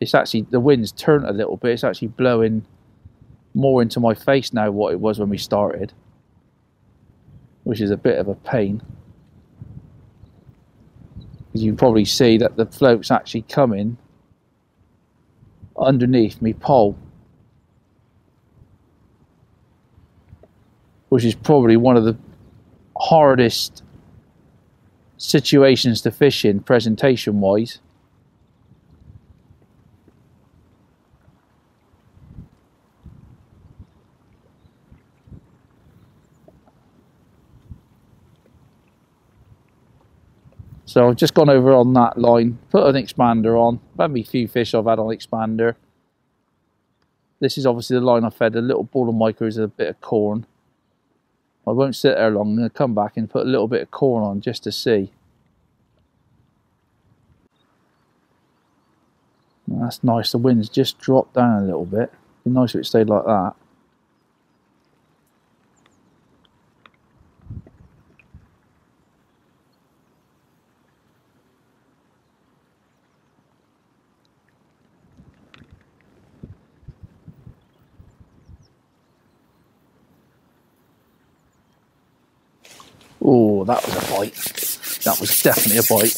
It's actually the wind's turned a little bit. It's actually blowing more into my face now what it was when we started, which is a bit of a pain. You probably see that the float's actually coming underneath me pole. which is probably one of the hardest situations to fish in presentation wise. So I've just gone over on that line, put an expander on. Had me a few fish I've had on expander. This is obviously the line I fed a little ball of micros and a bit of corn. I won't sit there long. I'm going to come back and put a little bit of corn on just to see. that's nice. The wind's just dropped down a little bit. Be nice if it stayed like that. Oh, that was a bite. That was definitely a bite.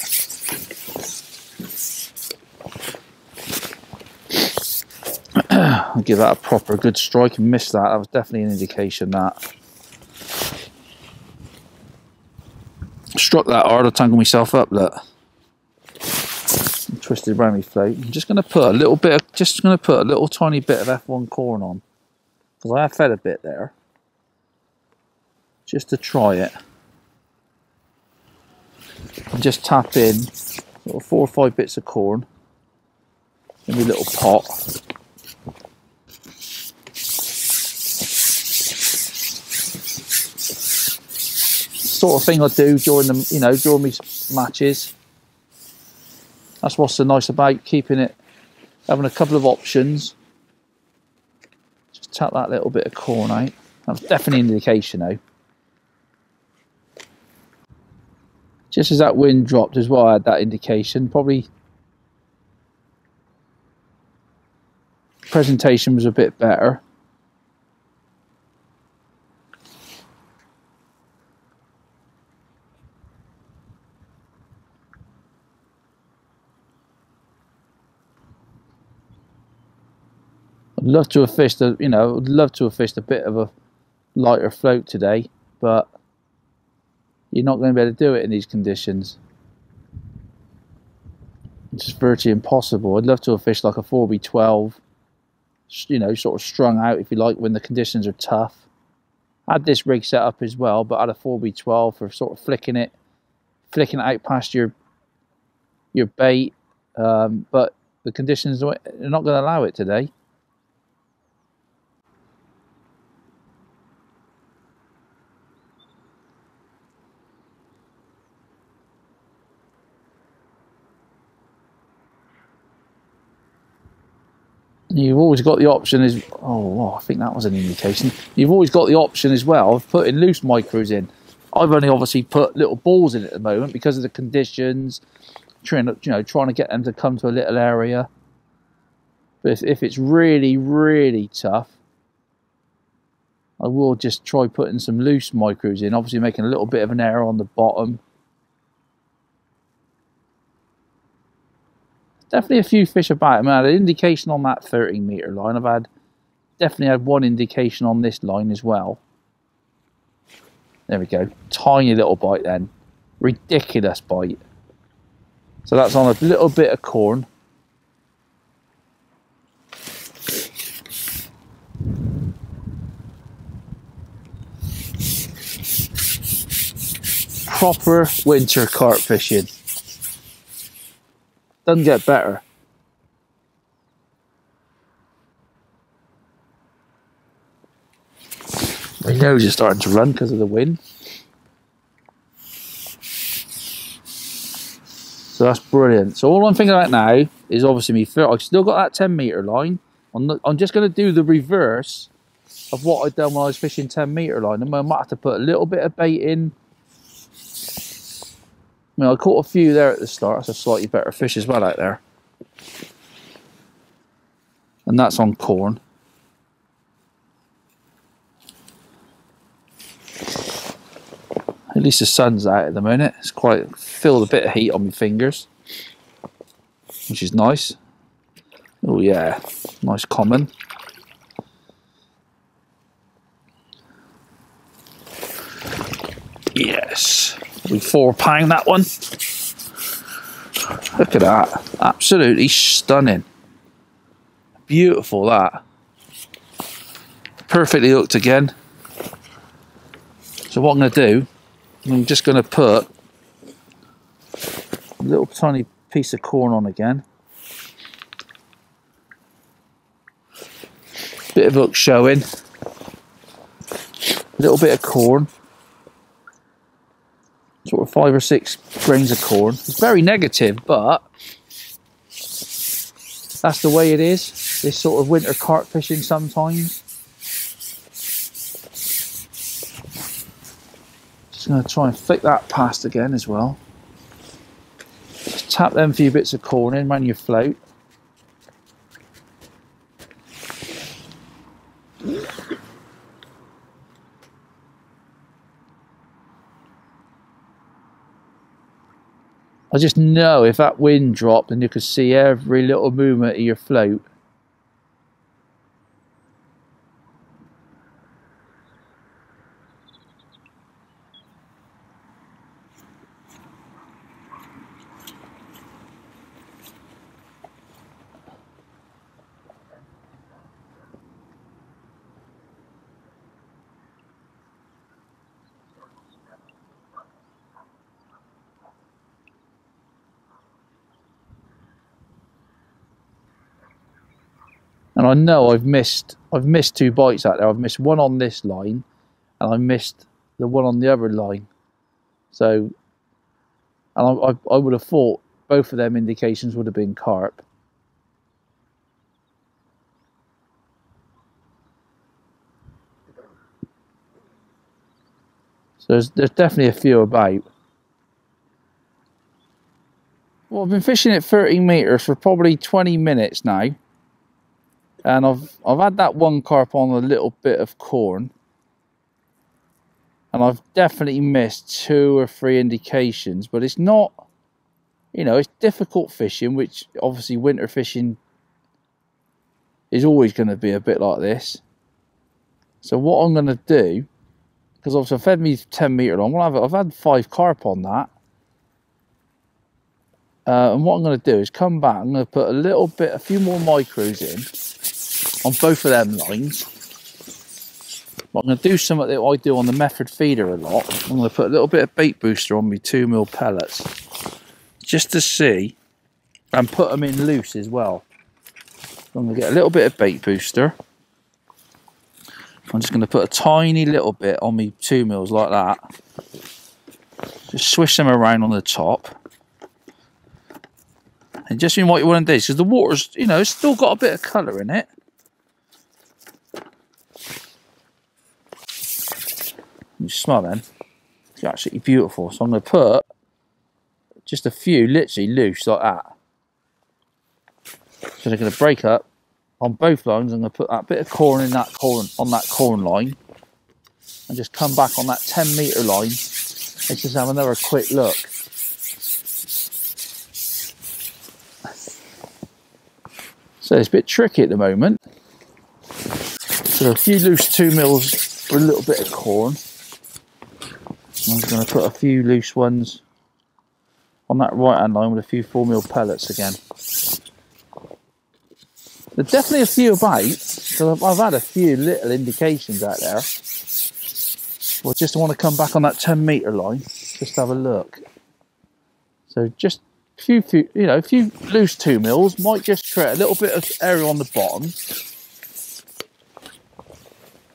I'll give that a proper good strike and miss that. That was definitely an indication that. Struck that hard, I tangled myself up, look. Twisted around my float. I'm just going to put a little bit, of, just going to put a little tiny bit of F1 corn on. Because I have fed a bit there. Just to try it and just tap in four or five bits of corn in my little pot. Sort of thing I do during the you know during these matches. That's what's so nice about keeping it, having a couple of options. Just tap that little bit of corn out. That's definitely an indication though. Just as that wind dropped as well, I had that indication. Probably presentation was a bit better. I'd love to have fished a, you know, I'd love to have fished a bit of a lighter float today, but you're not going to be able to do it in these conditions. It's virtually impossible. I'd love to have fished like a 4B12, you know, sort of strung out, if you like, when the conditions are tough. I had this rig set up as well, but I had a 4B12 for sort of flicking it, flicking it out past your your bait. Um, but the conditions are not going to allow it today. You've always got the option is oh I think that was an indication. You've always got the option as well of putting loose micros in. I've only obviously put little balls in at the moment because of the conditions trying to you know trying to get them to come to a little area. But if, if it's really really tough I will just try putting some loose micros in obviously making a little bit of an error on the bottom definitely a few fish about. I mean, I had an indication on that 13 meter line. I've had definitely had one indication on this line as well. There we go. Tiny little bite then. Ridiculous bite. So that's on a little bit of corn. Proper winter carp fishing. Doesn't get better. My nose is starting to run because of the wind. So that's brilliant. So all I'm thinking about now is obviously me. I've still got that 10 meter line. I'm, not, I'm just going to do the reverse of what I'd done when I was fishing 10 meter line. I might have to put a little bit of bait in. I mean, I caught a few there at the start. That's a slightly better fish as well out there. And that's on corn. At least the sun's out at the minute. It's quite feel a bit of heat on my fingers, which is nice. Oh yeah, nice common. Yes, we four pound that one. Look at that, absolutely stunning. Beautiful that. Perfectly hooked again. So what I'm going to do I'm just going to put a little tiny piece of corn on again. Bit of hook showing. A little bit of corn. Five or six grains of corn. It's very negative, but that's the way it is. This sort of winter carp fishing sometimes. Just going to try and flick that past again as well. Just tap them few bits of corn in, run your float. I just know if that wind dropped and you could see every little movement of your float, and I know I've missed I've missed two bites out there. I've missed one on this line, and I missed the one on the other line. So, and I, I, I would have thought both of them indications would have been carp. So there's, there's definitely a few about. Well, I've been fishing at 30 metres for probably 20 minutes now and I've I've had that one carp on a little bit of corn. And I've definitely missed two or three indications but it's not you know it's difficult fishing which obviously winter fishing is always going to be a bit like this. So what I'm going to do because obviously I fed me 10 metre long well, I've, I've had five carp on that. Uh, and what I'm going to do is come back I'm going to put a little bit a few more micros in on both of them lines. But I'm going to do something that I do on the method feeder a lot. I'm going to put a little bit of bait booster on my 2 mil pellets. Just to see. And put them in loose as well. I'm going to get a little bit of bait booster. I'm just going to put a tiny little bit on me 2 mils like that. Just swish them around on the top. And just in what you want to do, because the water's, you know, it's still got a bit of colour in it. You smell them. It's absolutely beautiful. So I'm going to put just a few literally loose like that. So they're going to break up on both lines. I'm going to put that bit of corn in that corn on that corn line and just come back on that 10 meter line and just have another quick look. So it's a bit tricky at the moment. So a few loose two mils with a little bit of corn. I'm just going to put a few loose ones on that right hand line with a few 4 mil pellets again. There's definitely a few about, so I've, I've had a few little indications out there. Well, just want to come back on that 10 metre line, just have a look. So just a few, few, you know, a few loose two mils might just create a little bit of area on the bottom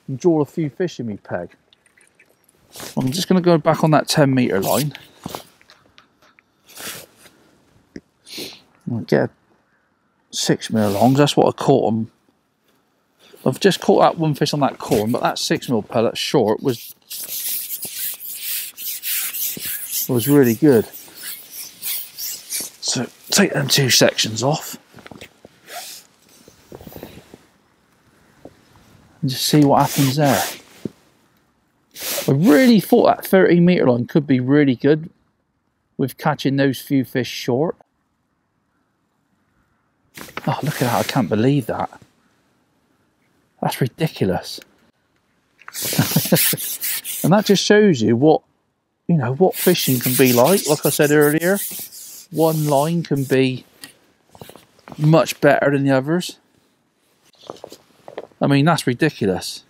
and draw a few fish in me peg. I'm just going to go back on that 10 metre line. I'll get six mil longs, that's what I caught them. I've just caught that one fish on that corn, but that six mil pellet short was was really good. So take them two sections off. And just see what happens there. I really thought that 13 metre line could be really good with catching those few fish short. Oh, look at that. I can't believe that. That's ridiculous. and that just shows you what, you know, what fishing can be like. Like I said earlier, one line can be much better than the others. I mean, that's ridiculous.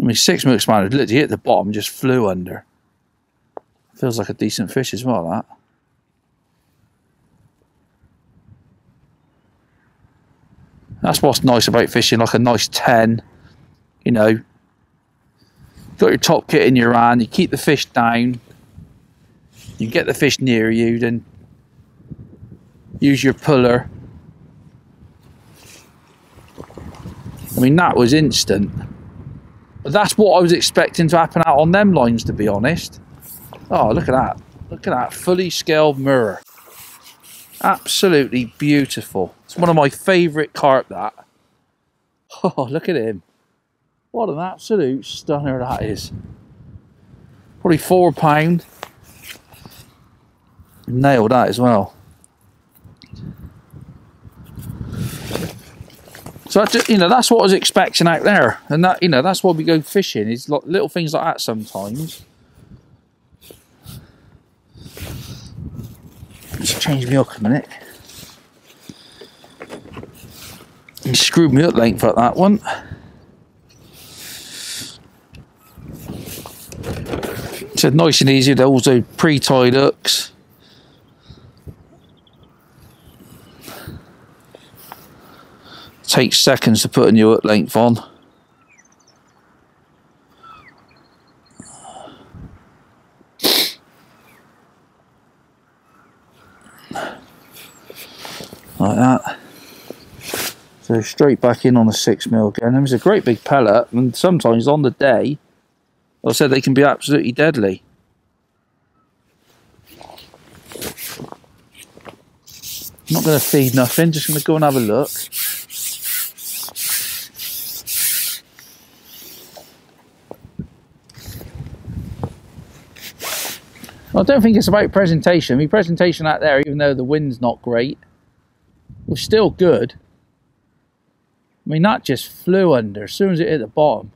I mean, six mil expanded, literally hit the bottom, just flew under. Feels like a decent fish as well, that. That's what's nice about fishing, like a nice 10, you know. Got your top kit in your hand, you keep the fish down, you get the fish near you, then use your puller. I mean, that was instant. That's what I was expecting to happen out on them lines, to be honest. Oh, look at that. Look at that fully scaled mirror. Absolutely beautiful. It's one of my favourite carp, that. Oh, look at him. What an absolute stunner that is. Probably four pound. Nailed that as well. So you know, that's what I was expecting out there, and that you know, that's why we go fishing. Is like little things like that sometimes. Just change me up a minute. You screwed me up length at that one. So nice and easy. Those are pre-tied hooks. Takes seconds to put a new length on. Like that. So straight back in on the 6 mil again. It was a great big pellet and sometimes on the day, I said they can be absolutely deadly. I'm not going to feed nothing, just going to go and have a look. I don't think it's about presentation. I mean, presentation out there, even though the wind's not great, was still good. I mean, that just flew under as soon as it hit the bottom.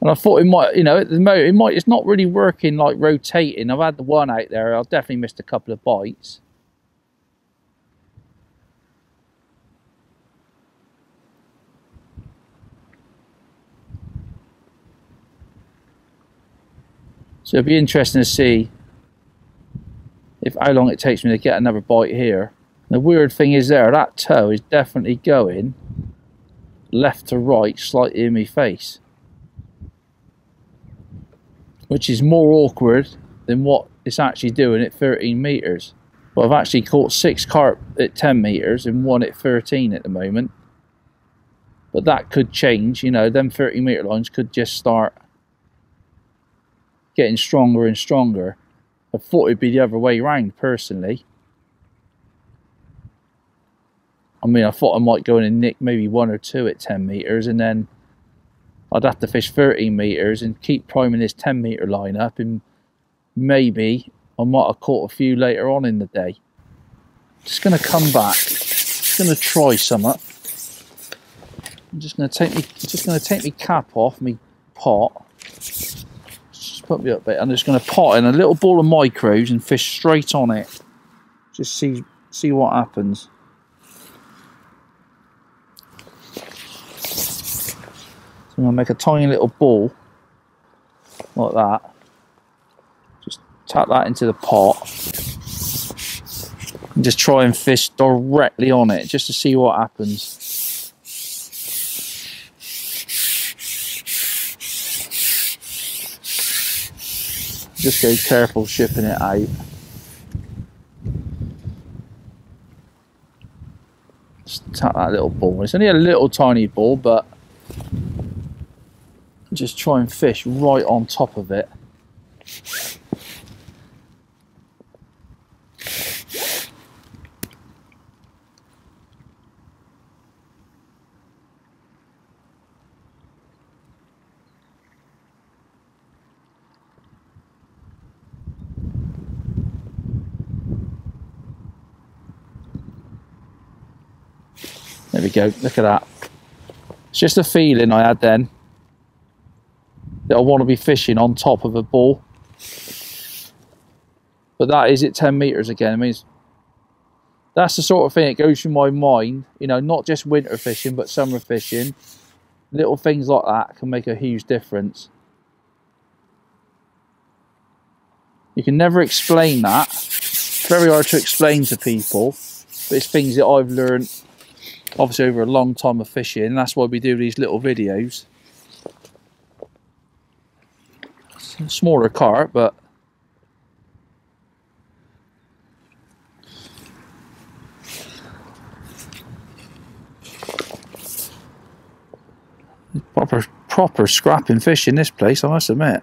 And I thought it might, you know, at the moment, it might, it's not really working like rotating. I've had the one out there, I've definitely missed a couple of bites. So it'll be interesting to see if how long it takes me to get another bite here. The weird thing is there, that tow is definitely going left to right, slightly in my face which is more awkward than what it's actually doing at 13 metres. But I've actually caught six carp at 10 metres and one at 13 at the moment. But that could change, you know, them 30 metre lines could just start getting stronger and stronger. I thought it'd be the other way around personally. I mean, I thought I might go in and nick maybe one or two at 10 metres and then I'd have to fish 13 metres and keep priming this 10 metre line up and maybe I might have caught a few later on in the day. Just going to come back, just going to try something. I'm just going to take me, just going to take me cap off me pot. Just put me up a bit. I'm just going to pot in a little ball of micros and fish straight on it. Just see see what happens. I'm going to make a tiny little ball like that. Just tap that into the pot. And just try and fish directly on it just to see what happens. Just go careful shipping it out. Just tap that little ball. It's only a little tiny ball, but just try and fish right on top of it. There we go, look at that. It's just a feeling I had then that I want to be fishing on top of a ball. But that is at 10 metres again. I mean, that's the sort of thing that goes through my mind, you know, not just winter fishing, but summer fishing. Little things like that can make a huge difference. You can never explain that. It's very hard to explain to people, but it's things that I've learned obviously over a long time of fishing, and that's why we do these little videos. Smaller car, but proper proper scrapping fish in this place, I must admit.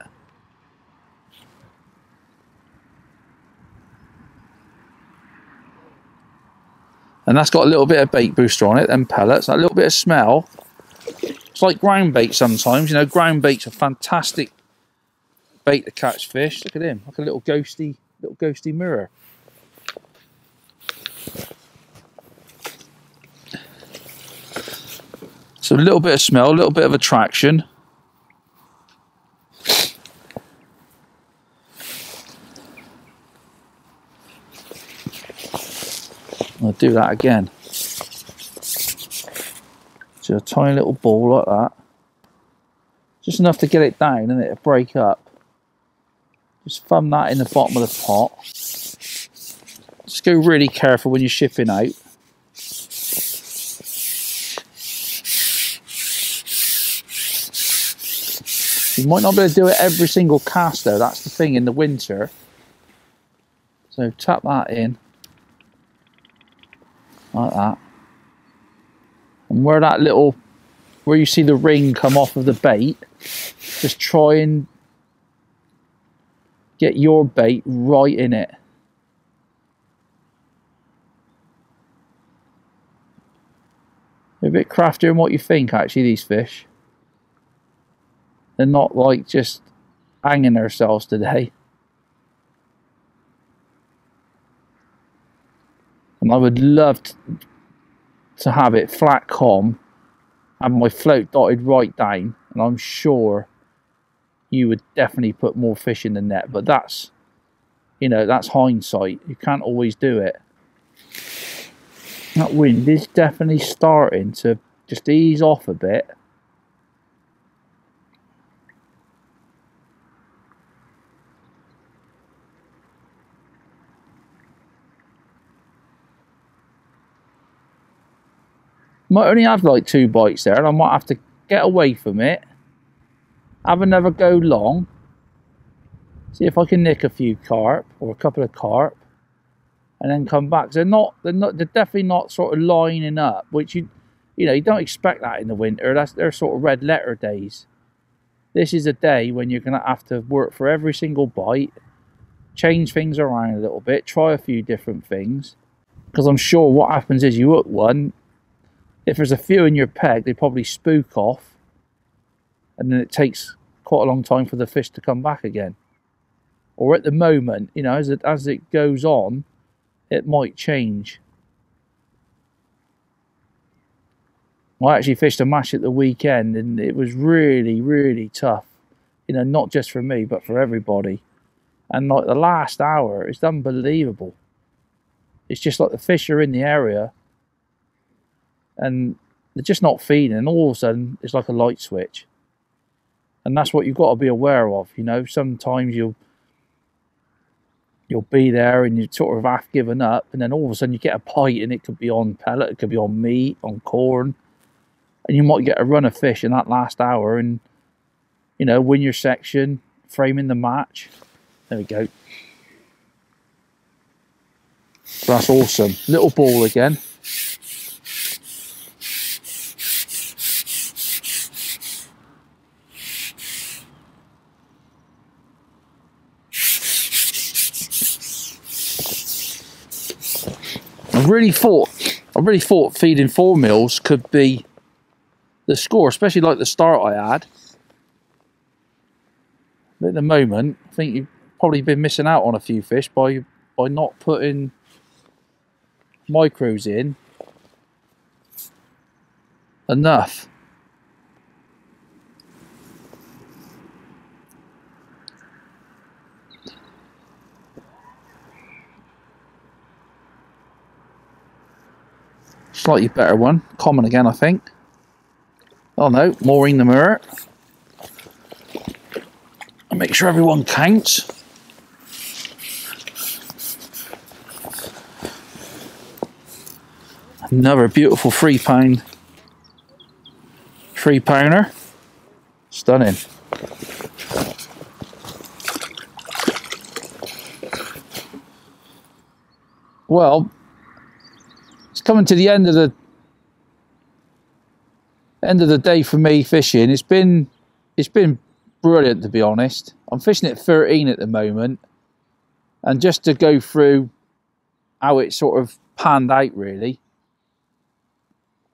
And that's got a little bit of bait booster on it, and pellets, a little bit of smell. It's like ground bait sometimes, you know, ground bait's a fantastic bait to catch fish. Look at him, like a little ghosty, little ghosty mirror. So a little bit of smell, a little bit of attraction. I'll do that again. Just a tiny little ball like that. Just enough to get it down and it break up. Just thumb that in the bottom of the pot. Just go really careful when you're shipping out. You might not be able to do it every single cast though, that's the thing in the winter. So tap that in. Like that. And where that little, where you see the ring come off of the bait, just try and Get your bait right in it. They're a bit craftier than what you think, actually, these fish. They're not like just hanging themselves today. And I would love to, to have it flat calm and my float dotted right down. And I'm sure you would definitely put more fish in the net. But that's, you know, that's hindsight. You can't always do it. That wind is definitely starting to just ease off a bit. Might only have like two bites there and I might have to get away from it have another go long, see if I can nick a few carp or a couple of carp, and then come back. They're not, they're not, they're definitely not sort of lining up, which you, you know, you don't expect that in the winter. That's they're sort of red letter days. This is a day when you're going to have to work for every single bite, change things around a little bit, try a few different things. Because I'm sure what happens is you hook one, if there's a few in your peg, they probably spook off, and then it takes quite a long time for the fish to come back again. Or at the moment, you know, as it as it goes on, it might change. I actually fished a mash at the weekend, and it was really, really tough. You know, not just for me, but for everybody. And like the last hour, it's unbelievable. It's just like the fish are in the area and they're just not feeding. And all of a sudden, it's like a light switch. And that's what you've got to be aware of. You know, sometimes you'll you'll be there and you're sort of half given up, and then all of a sudden you get a bite, and it could be on pellet, it could be on meat, on corn, and you might get a run of fish in that last hour, and you know, win your section, framing the match. There we go. That's awesome. Little ball again. Really thought, I really thought feeding four mils could be the score, especially like the start I had. But at the moment, I think you've probably been missing out on a few fish by by not putting micros in enough. Slightly better one. Common again, I think. Oh no, mooring the mirror. And make sure everyone counts. Another beautiful three pound three pounder. Stunning. Well, coming to the end of the end of the day for me fishing. It's been it's been brilliant to be honest. I'm fishing at 13 at the moment, and just to go through how it sort of panned out really.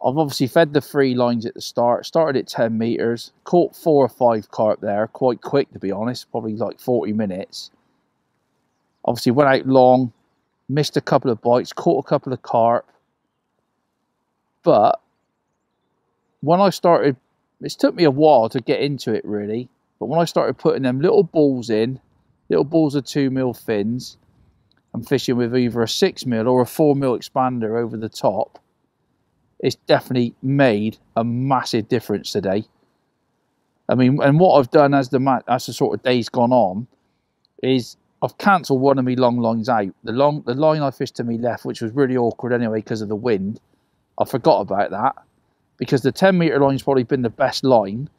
I've obviously fed the three lines at the start, started at 10 metres, caught four or five carp there, quite quick to be honest, probably like 40 minutes. Obviously went out long, missed a couple of bites, caught a couple of carp. But when I started, it took me a while to get into it really, but when I started putting them little balls in, little balls of two mil fins, and fishing with either a six mil or a four mil expander over the top, it's definitely made a massive difference today. I mean, and what I've done as the as the sort of days gone on, is I've cancelled one of my long lines out. The long the line I fished to me left, which was really awkward anyway because of the wind, I forgot about that because the 10 meter line's probably been the best line.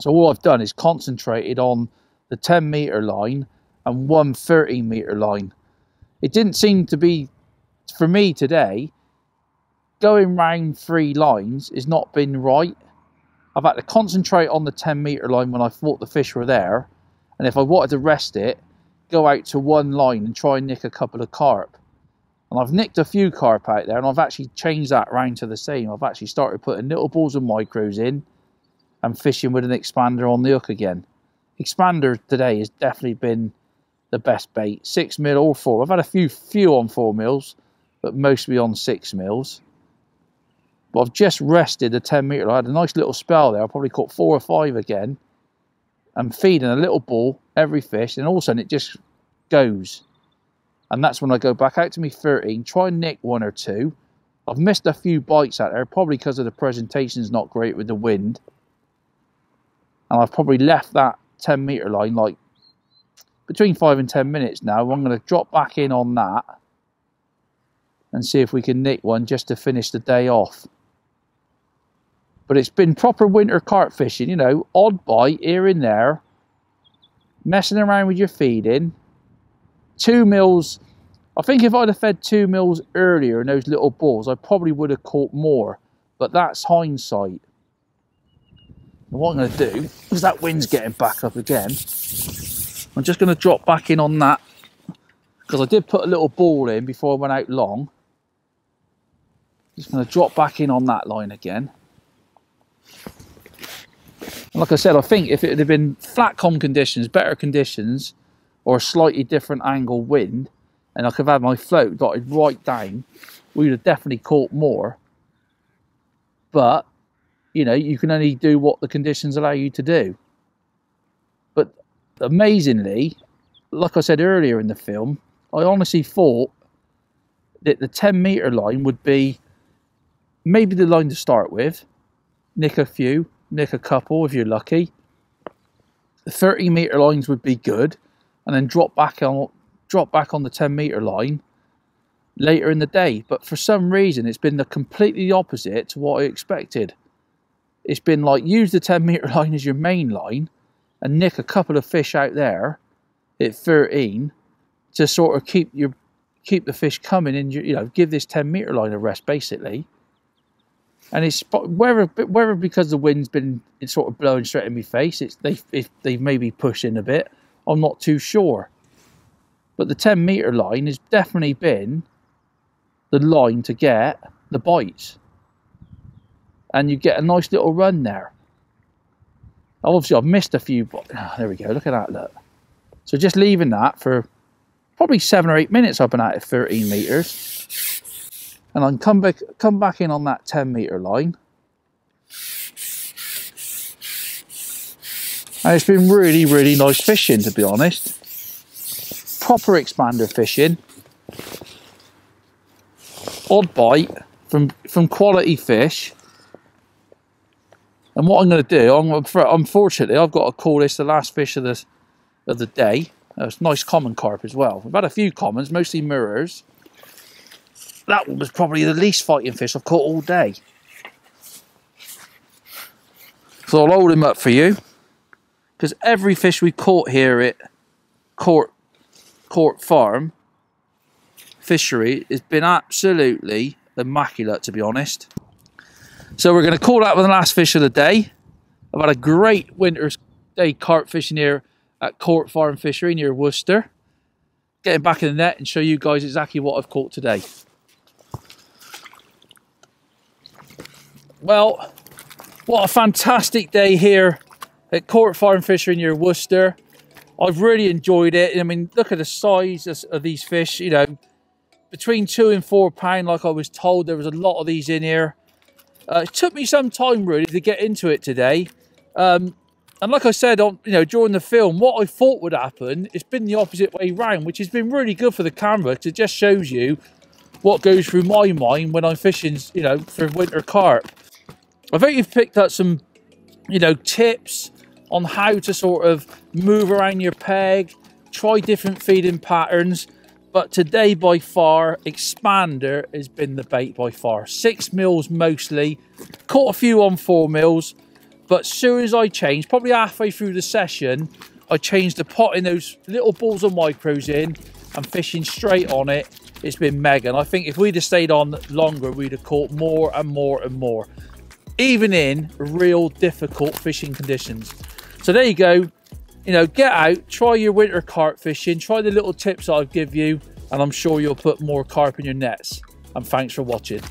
So all I've done is concentrated on the 10 meter line and one 13 meter line. It didn't seem to be for me today going round three lines has not been right. I've had to concentrate on the 10 metre line when I thought the fish were there. And if I wanted to rest it, go out to one line and try and nick a couple of carp. And I've nicked a few carp out there and I've actually changed that round to the same. I've actually started putting little balls and micros in and fishing with an expander on the hook again. Expander today has definitely been the best bait. Six mil or four. I've had a few few on four mils, but mostly on six mils. But I've just rested a 10 metre. I had a nice little spell there. I probably caught four or five again. I'm feeding a little ball every fish, and all of a sudden it just goes. And that's when I go back out to me 13, try and nick one or two. I've missed a few bites out there, probably because of the presentation's not great with the wind. And I've probably left that 10 metre line like between 5 and 10 minutes now. I'm going to drop back in on that and see if we can nick one just to finish the day off. But it's been proper winter carp fishing, you know, odd bite here and there, messing around with your feeding. Two mils, I think if I'd have fed two mils earlier in those little balls, I probably would have caught more. But that's hindsight. And what I'm going to do, is that wind's getting back up again, I'm just going to drop back in on that because I did put a little ball in before I went out long. Just going to drop back in on that line again. And like I said, I think if it had been flat calm conditions, better conditions, or a slightly different angle wind, and I could have had my float dotted right down, we would have definitely caught more. But, you know, you can only do what the conditions allow you to do. But amazingly, like I said earlier in the film, I honestly thought that the 10 metre line would be maybe the line to start with, nick a few, nick a couple if you're lucky. The 30 metre lines would be good, and then drop back on drop back on the 10 metre line later in the day. But for some reason, it's been the completely opposite to what I expected. It's been like use the 10 metre line as your main line and nick a couple of fish out there at 13 to sort of keep your keep the fish coming and you know give this 10 metre line a rest basically and it's whether whether because the wind's been it's sort of blowing straight in my face it's they if they maybe pushed in a bit i'm not too sure. But the 10 meter line has definitely been the line to get the bites and you get a nice little run there. Obviously i've missed a few oh, there we go look at that look. So just leaving that for probably seven or eight minutes i've been at 13 meters. And I can come back, come back in on that 10 metre line. And it's been really, really nice fishing, to be honest. Proper expander fishing. Odd bite from, from quality fish. And what I'm going to do, I'm, unfortunately, I've got to call this the last fish of the, of the day. It's nice common carp as well. We've had a few commons, mostly mirrors that one was probably the least fighting fish I've caught all day. So I'll hold him up for you. Because every fish we caught here at Court, Court Farm Fishery has been absolutely immaculate, to be honest. So we're going to call that one the last fish of the day. I've had a great winter's day carp fishing here at Court Farm Fishery near Worcester. Getting back in the net and show you guys exactly what I've caught today. Well, what a fantastic day here at Court Farm Fishery near Worcester. I've really enjoyed it. I mean, look at the size of these fish, you know, between two and four pound, like I was told. There was a lot of these in here. Uh, it took me some time really to get into it today. Um, and like I said, on you know during the film, what I thought would happen, it's been the opposite way round, which has been really good for the camera. It just shows you what goes through my mind when I'm fishing, you know, for winter carp. I think you've picked up some, you know, tips on how to sort of move around your peg, try different feeding patterns. But today, by far, expander has been the bait by far. Six mils mostly, caught a few on four mils. But soon as I changed, probably halfway through the session, I changed the pot in those little balls of micros in and fishing straight on it. It's been mega. And I think if we'd have stayed on longer, we'd have caught more and more and more even in real difficult fishing conditions. So there you go. You know, get out, try your winter carp fishing, try the little tips I'll give you, and I'm sure you'll put more carp in your nets. And thanks for watching.